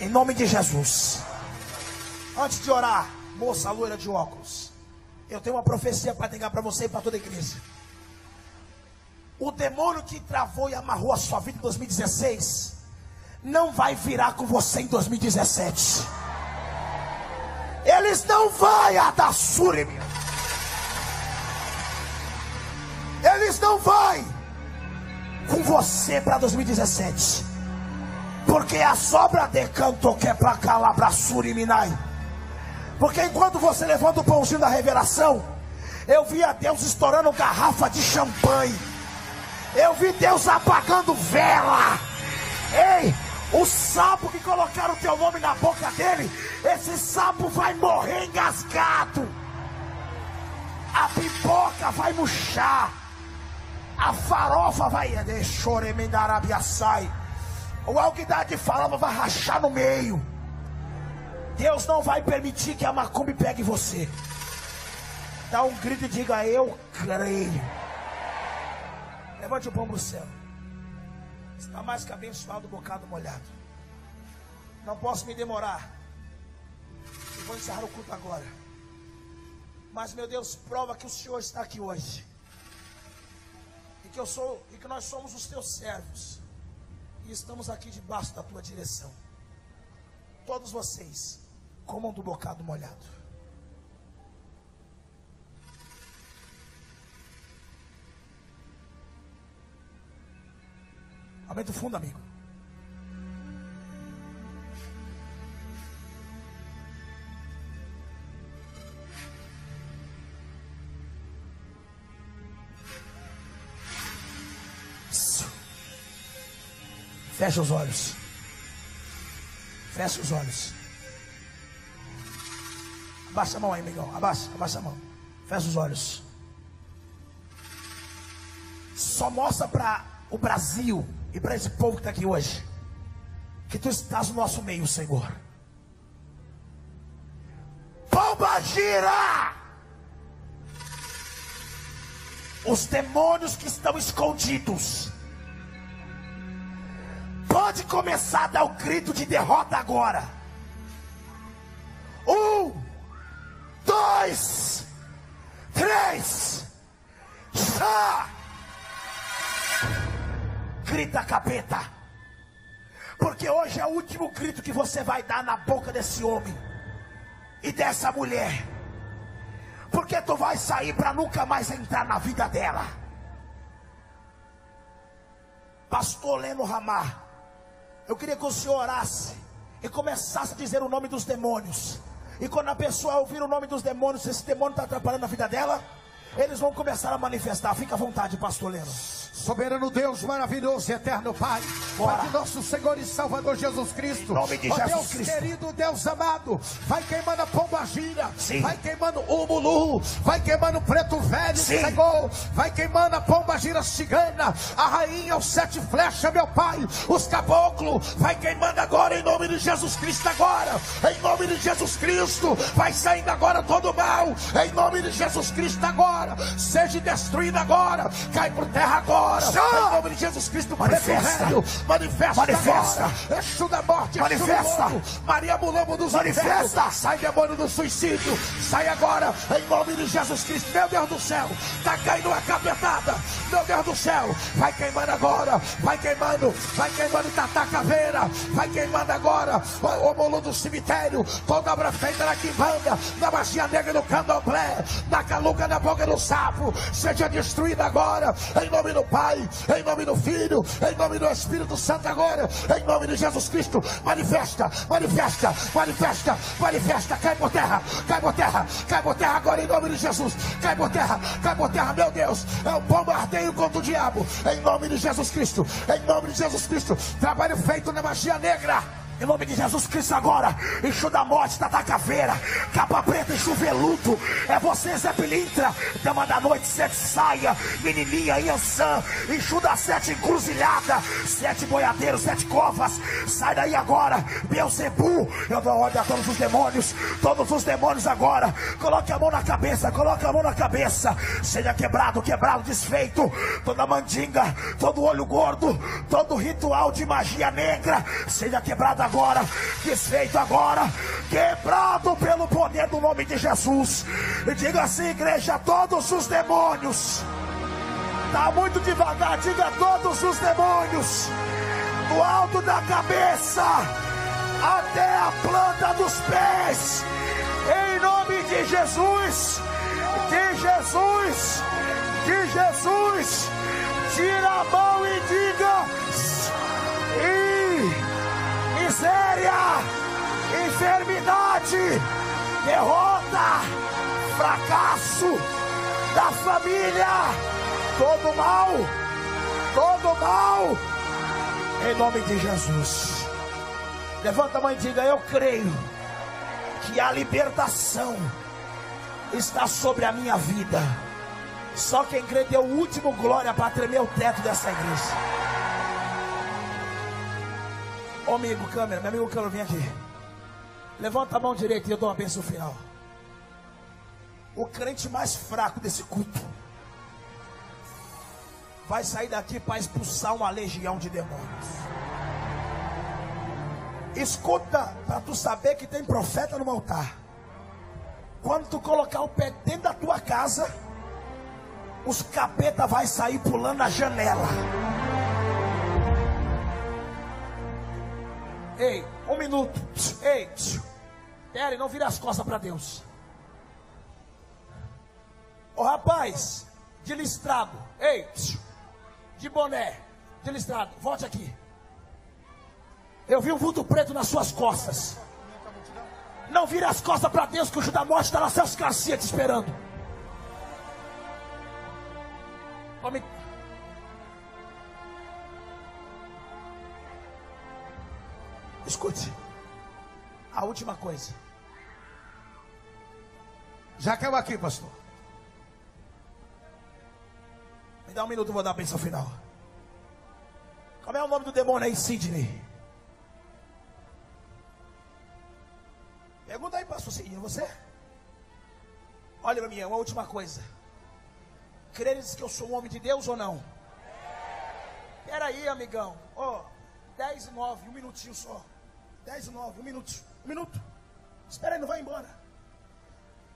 Em nome de Jesus. Antes de orar, moça loira de óculos, eu tenho uma profecia para entregar para você e para toda a igreja. O demônio que travou e amarrou a sua vida em 2016 não vai virar com você em 2017. Eles não vão dar surimi. Eles não vão com você para 2017. Porque a sobra de canto que é para calabra suriminai. Porque enquanto você levanta o pãozinho da revelação, eu via Deus estourando garrafa de champanhe. Eu vi Deus apagando vela. Ei, o sapo que colocaram o teu nome na boca dele, esse sapo vai morrer engasgado. A pipoca vai murchar A farofa vai sai. O alquidade de farofa vai rachar no meio. Deus não vai permitir que a macumba pegue você. Dá um grito e diga: Eu creio. Levante o pão para o céu. Está mais que abençoado bocado molhado. Não posso me demorar. Eu vou encerrar o culto agora. Mas meu Deus, prova que o Senhor está aqui hoje. E que eu sou e que nós somos os teus servos. E estamos aqui debaixo da tua direção. Todos vocês comam do bocado molhado. Aumenta o fundo, amigo. Fecha os olhos. Fecha os olhos. Abaixa a mão aí, amigão. Abaixa, abaixa a mão. Fecha os olhos. Só mostra para o Brasil e para esse povo que está aqui hoje que tu estás no nosso meio, Senhor. Pomba gira! Os demônios que estão escondidos Pode começar a dar o grito de derrota agora. Um, dois, três. Já. Grita capeta. Porque hoje é o último grito que você vai dar na boca desse homem e dessa mulher. Porque tu vai sair para nunca mais entrar na vida dela. Pastor Leno Ramar eu queria que o senhor orasse e começasse a dizer o nome dos demônios. E quando a pessoa ouvir o nome dos demônios, se esse demônio está atrapalhando a vida dela, eles vão começar a manifestar. Fica à vontade, pastor Leno. Soberano Deus, maravilhoso e eterno Pai, Pai de nosso Senhor e Salvador Jesus Cristo, em nome de Jesus Deus Cristo. querido, Deus amado, vai queimando a pomba gira, Sim. vai queimando o mulu, vai queimando o preto velho, Sim. Senhor, vai queimando a pomba gira cigana, a rainha, os sete flechas, meu Pai, os caboclos, vai queimando agora em nome de Jesus Cristo, agora, em nome de Jesus Cristo, vai saindo agora todo mal, em nome de Jesus Cristo, agora, seja destruído agora, cai por terra agora agora. Em nome de Jesus Cristo, manifesta. Manifesta. Manifesta. Exu da morte. Manifesta. Maria Mulambo dos Manifesta. Sai demônio do suicídio. Sai agora. Em nome de Jesus Cristo. Meu Deus do céu. Tá caindo uma capetada. Meu Deus do céu. Vai queimando agora. Vai queimando. Vai queimando Tata Caveira. Vai queimando agora. O, o molo do cemitério. Toda obra feita na quimbanda. Na magia negra do candomblé. Na caluca na boca do sapo. Seja destruída agora. Em nome do Pai, em nome do Filho, em nome do Espírito Santo agora, em nome de Jesus Cristo, manifesta, manifesta, manifesta, manifesta, cai por terra, cai por terra, cai por terra agora em nome de Jesus, cai por terra, cai por terra, meu Deus, é um bombardeio contra o diabo, em nome de Jesus Cristo, em nome de Jesus Cristo, trabalho feito na magia negra. Em nome de Jesus Cristo agora, enxu da morte, da caveira, capa preta e chuveludo. É você, Zé Pilintra, dama da noite, sete saia, menininha, Iansã, enxu da sete encruzilhada, sete boiadeiros, sete covas. Sai daí agora, Beuzebu. Eu dou ordem a todos os demônios, todos os demônios agora. Coloque a mão na cabeça, coloque a mão na cabeça. Seja quebrado, quebrado, desfeito. Toda mandinga, todo olho gordo, todo ritual de magia negra, seja quebrado agora, desfeito agora, quebrado pelo poder do nome de Jesus. E diga assim, igreja, todos os demônios. Está muito devagar, diga todos os demônios. Do alto da cabeça até a planta dos pés. Em nome de Jesus, de Jesus, de Jesus. Tira a mão e diga: e miséria, enfermidade, derrota, fracasso da família, todo mal, todo mal, em nome de Jesus. Levanta a mão e diga: Eu creio que a libertação está sobre a minha vida. Só quem crê deu o último glória para tremer o teto dessa igreja. Ô amigo câmera, meu amigo câmera, vem aqui. Levanta a mão direita e eu dou uma bênção final. O crente mais fraco desse culto vai sair daqui para expulsar uma legião de demônios. Escuta, para tu saber que tem profeta no altar. Quando tu colocar o pé dentro da tua casa, os capeta vai sair pulando a janela. Ei, um minuto. Ei, Pere, não vira as costas para Deus. Ô rapaz, de listrado. Ei, de boné, de listrado, volte aqui. Eu vi um vulto preto nas suas costas. Não vire as costas para Deus, que o Judá morte está Celso Garcia te esperando. Homem. Escute. A última coisa. Já caiu aqui, pastor. Me dá um minuto, vou dar a bênção final. Como é o nome do demônio aí, Sidney? Pergunta aí, pastor Sidney, você? Olha para mim, uma última coisa. Creres que eu sou um homem de Deus ou não? Peraí, amigão. Ó, oh, 10 e 9, um minutinho só. 10 e 9, um minuto. Um minuto. Espera aí, não vai embora.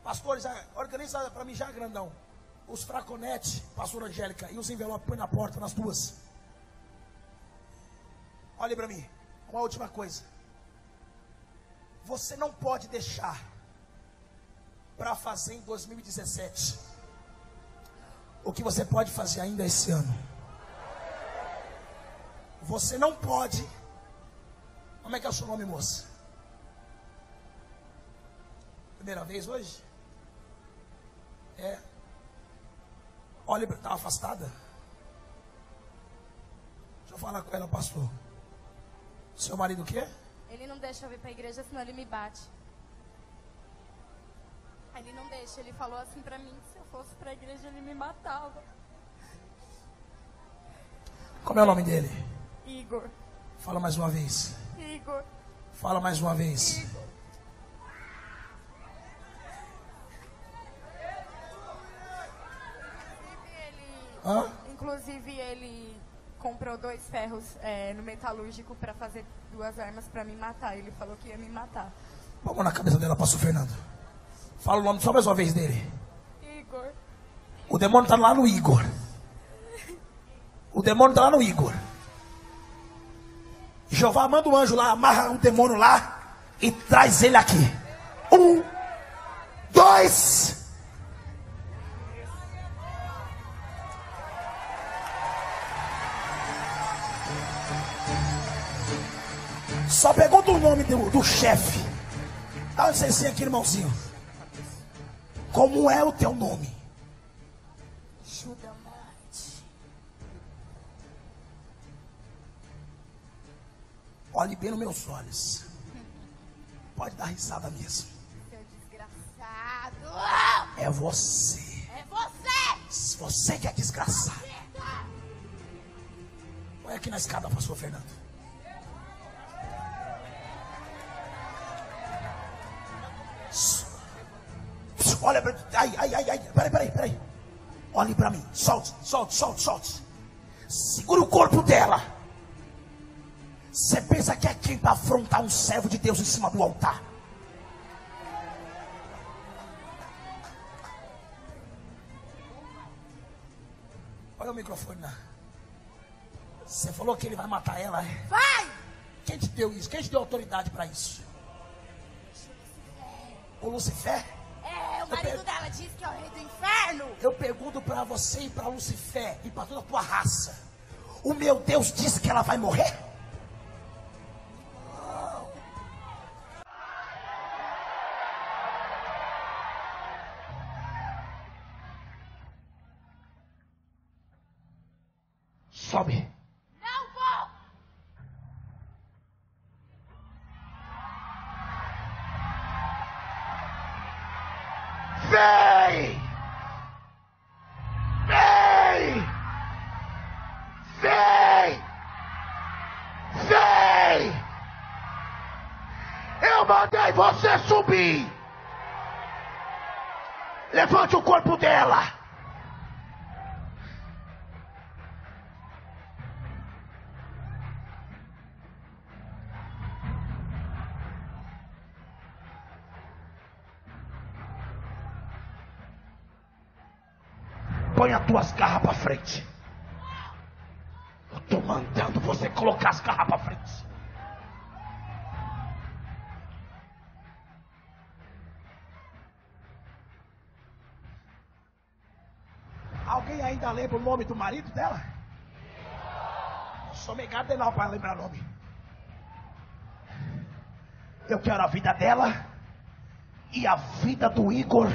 Pastores, organiza para mim já, grandão. Os fraconetes, pastor Angélica, e os envelopes põe na porta, nas duas. Olhe para mim. Uma última coisa. Você não pode deixar para fazer em 2017 o que você pode fazer ainda esse ano. Você não pode. Como é que é o seu nome, moça? Primeira vez hoje? É. Olha, está afastada. Deixa eu falar com ela, pastor. Seu marido o quê? Ele não deixa eu vir para a igreja, senão ele me bate. Ele não deixa. Ele falou assim para mim que se eu fosse para a igreja ele me matava. Como é o nome dele? Igor. Fala mais uma vez. Igor. Fala mais uma vez. Igor. Hã? Inclusive ele comprou dois ferros é, no metalúrgico para fazer duas armas para me matar. Ele falou que ia me matar. Vamos na cabeça dela, pastor Fernando. Fala o nome só mais uma vez dele. Igor. O demônio está lá no Igor. O demônio está lá no Igor. Jeová manda um anjo lá, amarra o demônio lá e traz ele aqui. Um, dois. Só pergunta o nome do, do chefe. Dá um licencinha aqui, irmãozinho. Como é o teu nome? Judamante. Olhe bem nos meus olhos. Pode dar risada mesmo. Seu desgraçado. É você. É você. Você que é desgraçado. Põe aqui na escada, pastor Fernando. Olha, ai, ai, ai, ai, peraí, peraí, peraí. Olhe para mim, solte, solte, solte, solte. Segura o corpo dela. Você pensa que é quem para afrontar um servo de Deus em cima do altar? Olha o microfone lá. Você falou que ele vai matar ela, é? Vai! Quem te deu isso? Quem te deu autoridade para isso? O Lucifer? O marido dela diz que é o rei do inferno. Eu pergunto para você e para Lucifer e para toda a tua raça. O meu Deus disse que ela vai morrer? Você subir. Levante o corpo dela. Põe as tuas garras para frente. Eu estou mandando você colocar as garras para frente. Ainda lembra o nome do marido dela? Sou megado não para lembrar o nome. Eu quero a vida dela e a vida do Igor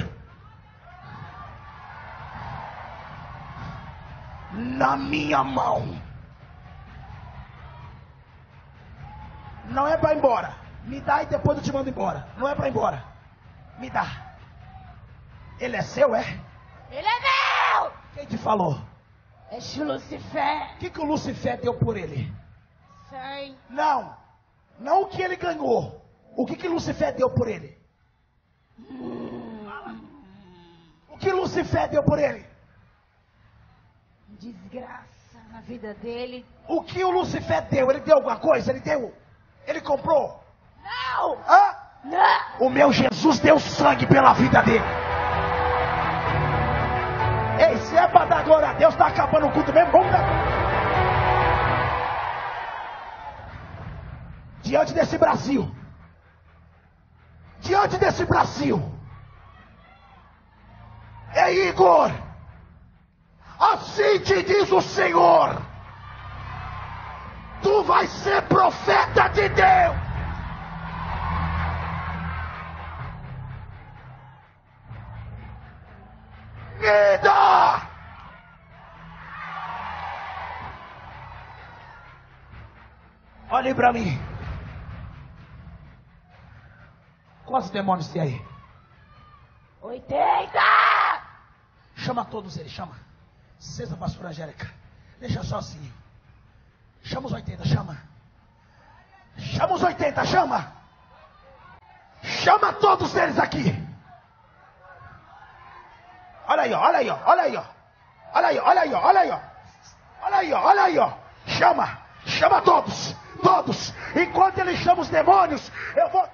na minha mão. Não é para ir embora. Me dá e depois eu te mando embora. Não é para ir embora. Me dá. Ele é seu, é? Ele é meu! Quem te falou? É Lucifer. O que, que o Lucifer deu por ele? Sei. Não. Não o que ele ganhou. O que, que Lucifer deu por ele? O que Lucifer deu por ele? Desgraça na vida dele. O que o Lucifer deu? Ele deu alguma coisa? Ele deu? Ele comprou? Não! Hã? Não! O meu Jesus deu sangue pela vida dele. Glória a Deus, está acabando o culto mesmo. Vamos. Diante desse Brasil. Diante desse Brasil. Ei, Igor. Assim te diz o Senhor. Tu vais ser profeta de Deus. Vida! Olhe para mim. Quantos demônios tem aí? 80! Chama todos eles, chama. Sexta pastora Angélica. Deixa só assim. Chama os 80, chama. Chama os 80, chama. Chama todos eles aqui. Olha aí, ó, olha aí, ó, olha aí, ó. Olha aí, olha aí, ó, olha aí, ó. Olha aí, ó, olha aí, ó. Chama, chama todos, todos. Enquanto ele chama os demônios, eu vou.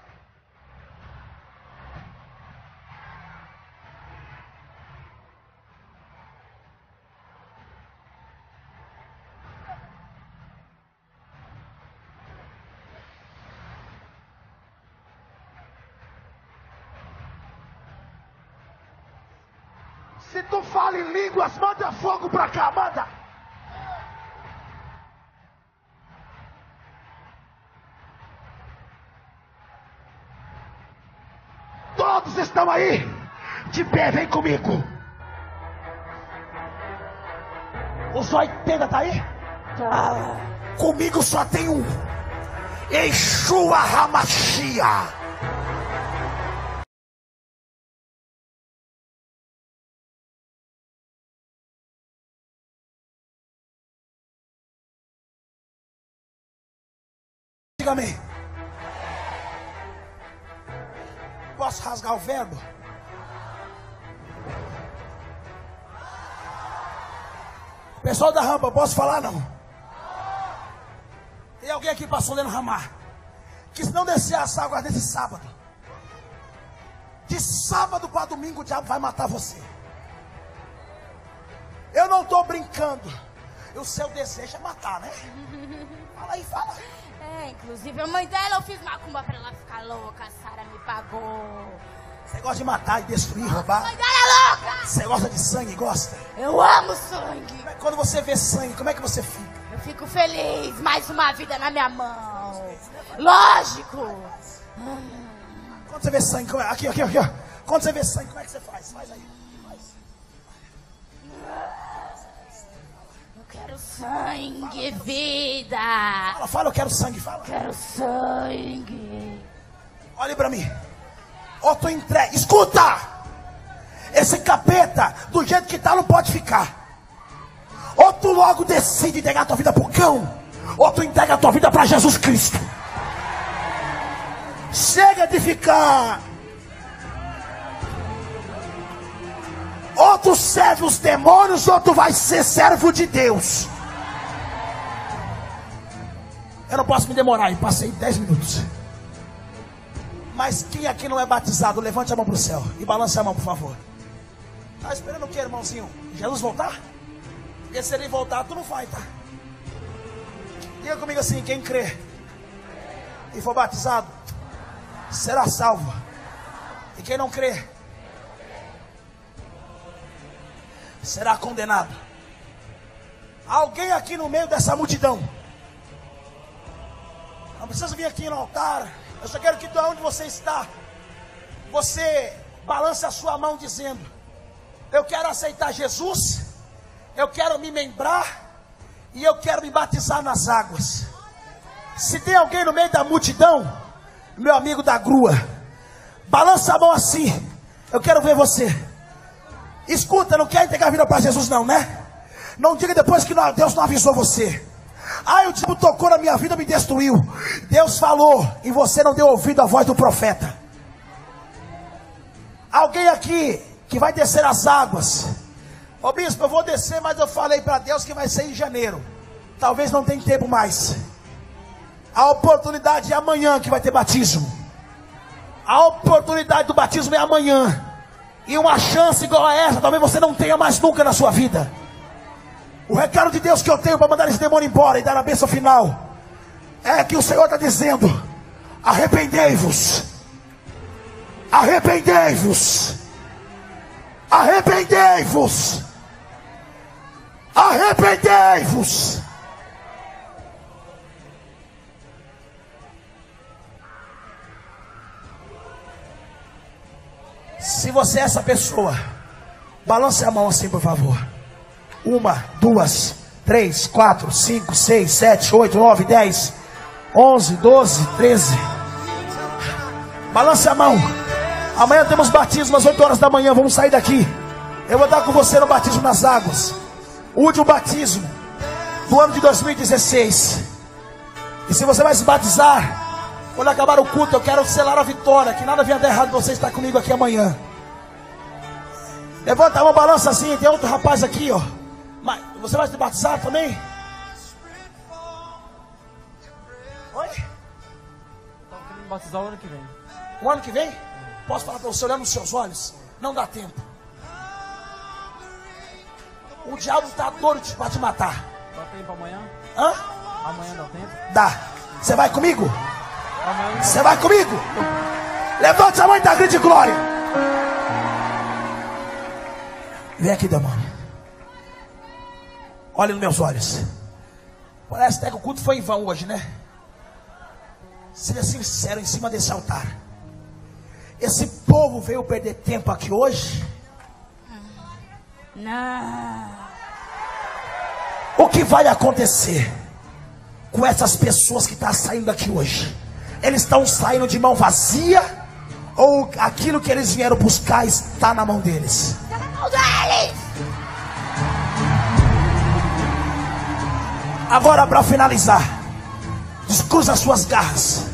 Se tu fala em línguas, manda fogo pra cá, manda. Todos estão aí. De pé, vem comigo. Os 80 tá aí? Tá. Comigo só tem um. Exua Ramachia. Posso falar não? Tem alguém aqui passou lendo ramar? Que se não descer as águas desse sábado, de sábado para domingo o diabo vai matar você. Eu não estou brincando. O seu desejo é matar, né? Fala aí, fala. É, inclusive a mãe dela eu fiz macumba pra ela ficar louca. A Sara me pagou. Você gosta de matar e destruir, roubar? é louca! Você gosta de sangue, gosta? Eu amo sangue. Quando você vê sangue, como é que você fica? Eu fico feliz. Mais uma vida na minha mão. Lógico. Quando você vê sangue, como é? aqui, aqui, aqui, ó. Quando você vê sangue, como é que você faz? Faz aí. Faz. Eu quero sangue, vida. Fala, fala, eu quero sangue, fala. Quero sangue. Olhe pra mim. Ó, tô entregue. Escuta! Esse capeta, do jeito que tá, não pode ficar. Ou tu logo decide entregar a tua vida pro cão, ou tu entrega a tua vida para Jesus Cristo. Chega de ficar. Ou tu serve os demônios, ou tu vai ser servo de Deus. Eu não posso me demorar, e passei 10 minutos. Mas quem aqui não é batizado, levante a mão para o céu e balance a mão, por favor. Está esperando o que, irmãozinho? Jesus voltar? Porque se ele voltar, tu não vai, tá? Diga comigo assim: quem crê e for batizado, será salvo. E quem não crê, será condenado. Alguém aqui no meio dessa multidão, não precisa vir aqui no altar. Eu só quero que de onde você está, você balance a sua mão dizendo: Eu quero aceitar Jesus, eu quero me membrar e eu quero me batizar nas águas. Se tem alguém no meio da multidão, meu amigo da grua, balança a mão assim. Eu quero ver você. Escuta, não quer entregar a vida para Jesus, não, né? Não diga depois que Deus não avisou você. Ah, o tipo tocou na minha vida, me destruiu. Deus falou e você não deu ouvido à voz do profeta. Alguém aqui que vai descer as águas. Ô bispo, eu vou descer, mas eu falei para Deus que vai ser em janeiro. Talvez não tenha tempo mais. A oportunidade é amanhã que vai ter batismo. A oportunidade do batismo é amanhã. E uma chance igual a essa, talvez você não tenha mais nunca na sua vida. O recado de Deus que eu tenho para mandar esse demônio embora e dar a bênção final é que o Senhor está dizendo: arrependei-vos, arrependei-vos, arrependei-vos, arrependei-vos. Se você é essa pessoa, balance a mão assim, por favor. Uma, duas, três, quatro, cinco, seis, sete, oito, nove, dez, onze, doze, treze. Balance a mão. Amanhã temos batismo às 8 horas da manhã. Vamos sair daqui. Eu vou dar com você no batismo nas águas. Último batismo do ano de 2016. E se você vai se batizar, quando acabar o culto, eu quero selar a vitória. Que nada venha de errado você estar comigo aqui amanhã. Levanta a mão, balança assim. Tem outro rapaz aqui, ó. Você vai se batizar também? Oi? Estou querendo batizar o ano que vem. O ano que vem? Posso falar para você olhando nos seus olhos? Não dá tempo. O diabo está doido para te matar. Dá tempo amanhã? Hã? Amanhã dá tempo? Dá. Você vai comigo? Você vai comigo? Levante a mão e dá grande glória. Vem aqui, demônio. Olhe nos meus olhos. Parece até que o culto foi em vão hoje, né? Seja sincero em cima desse altar. Esse povo veio perder tempo aqui hoje? Não. O que vai acontecer com essas pessoas que estão saindo daqui hoje? Eles estão saindo de mão vazia? Ou aquilo que eles vieram buscar está na mão deles? Está na mão deles! Agora para finalizar, descruza as suas garras.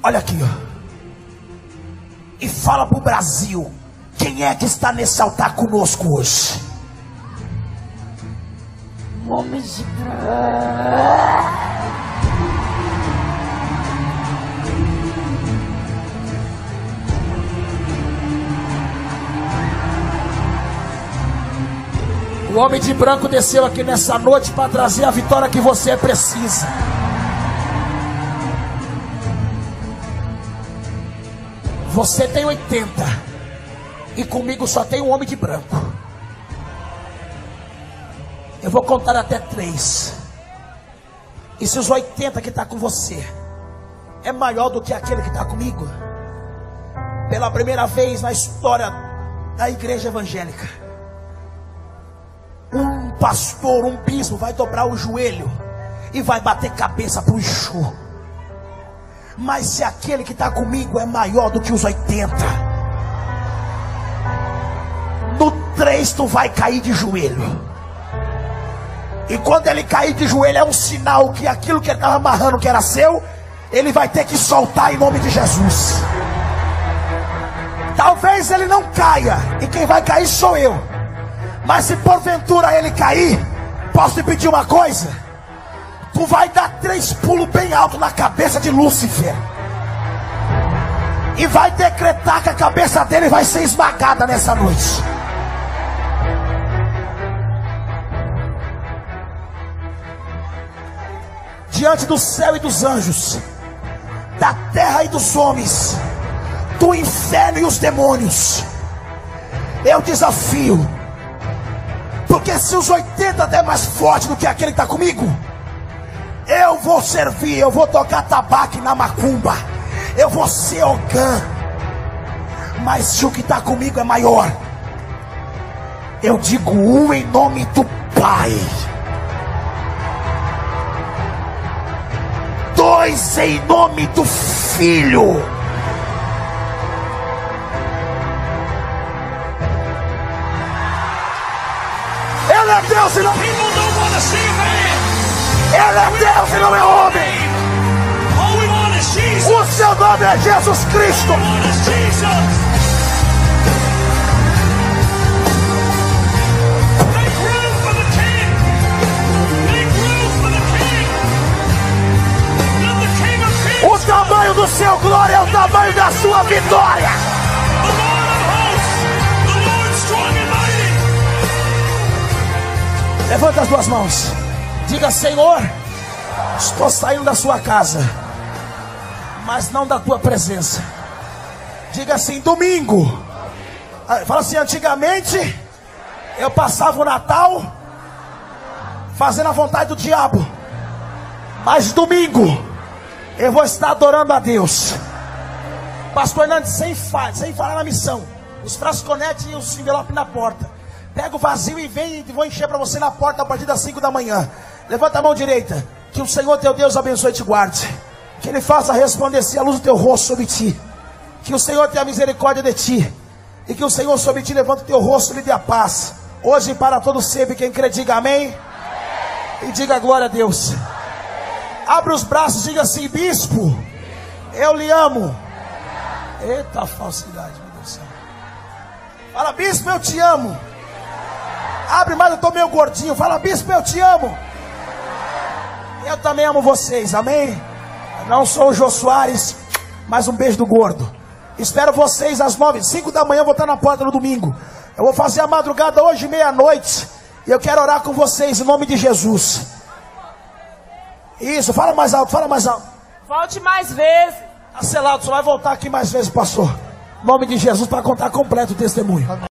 Olha aqui, ó. E fala para o Brasil: quem é que está nesse altar conosco hoje? Homem de O homem de branco desceu aqui nessa noite para trazer a vitória que você precisa. Você tem 80 e comigo só tem um homem de branco. Eu vou contar até três. E se os 80 que está com você é maior do que aquele que está comigo, pela primeira vez na história da igreja evangélica, pastor, um bispo vai dobrar o joelho e vai bater cabeça para o enxô. Mas se aquele que está comigo é maior do que os 80, no 3 tu vai cair de joelho. E quando ele cair de joelho, é um sinal que aquilo que ele estava amarrando, que era seu, ele vai ter que soltar em nome de Jesus. Talvez ele não caia, e quem vai cair sou eu. Mas se porventura ele cair, posso te pedir uma coisa? Tu vai dar três pulos bem alto na cabeça de Lúcifer. E vai decretar que a cabeça dele vai ser esmagada nessa noite. Diante do céu e dos anjos, da terra e dos homens, do inferno e os demônios, eu desafio. Porque se os 80 der mais forte do que aquele que está comigo, eu vou servir, eu vou tocar tabaco na macumba, eu vou ser Ogã. Mas se o que está comigo é maior, eu digo um em nome do Pai. Dois em nome do Filho. Ele é Deus e não Ele é Deus e não é homem. O seu nome é Jesus Cristo. O tamanho do seu glória é o tamanho da sua vitória. Levanta as duas mãos. Diga, Senhor, estou saindo da sua casa, mas não da tua presença. Diga assim, domingo. Ah, Fala assim, antigamente eu passava o Natal fazendo a vontade do diabo. Mas domingo eu vou estar adorando a Deus. Pastor Hernandes, sem, fa sem falar na missão. Os frasconetes e os envelopes na porta. Pega o vazio e vem e vou encher para você na porta a partir das 5 da manhã. Levanta a mão direita. Que o Senhor teu Deus abençoe e te guarde. Que Ele faça resplandecer a luz do teu rosto sobre ti. Que o Senhor tenha misericórdia de ti. E que o Senhor sobre ti levante o teu rosto e lhe dê a paz. Hoje e para todo sempre. Quem crê, diga amém. E diga glória a Deus. Abra os braços, diga assim, bispo, eu lhe amo. Eita falsidade, meu Deus do céu. Fala, bispo, eu te amo. Abre mais, eu tô meio gordinho. Fala, bispo, eu te amo. Eu também amo vocês, amém? Não sou o Jô Soares, mas um beijo do gordo. Espero vocês às nove, cinco da manhã, eu vou estar na porta no domingo. Eu vou fazer a madrugada hoje, meia-noite. E eu quero orar com vocês em nome de Jesus. Isso, fala mais alto, fala mais alto. Volte mais vezes. Tá selado, só vai voltar aqui mais vezes, pastor. Em nome de Jesus, para contar completo o testemunho.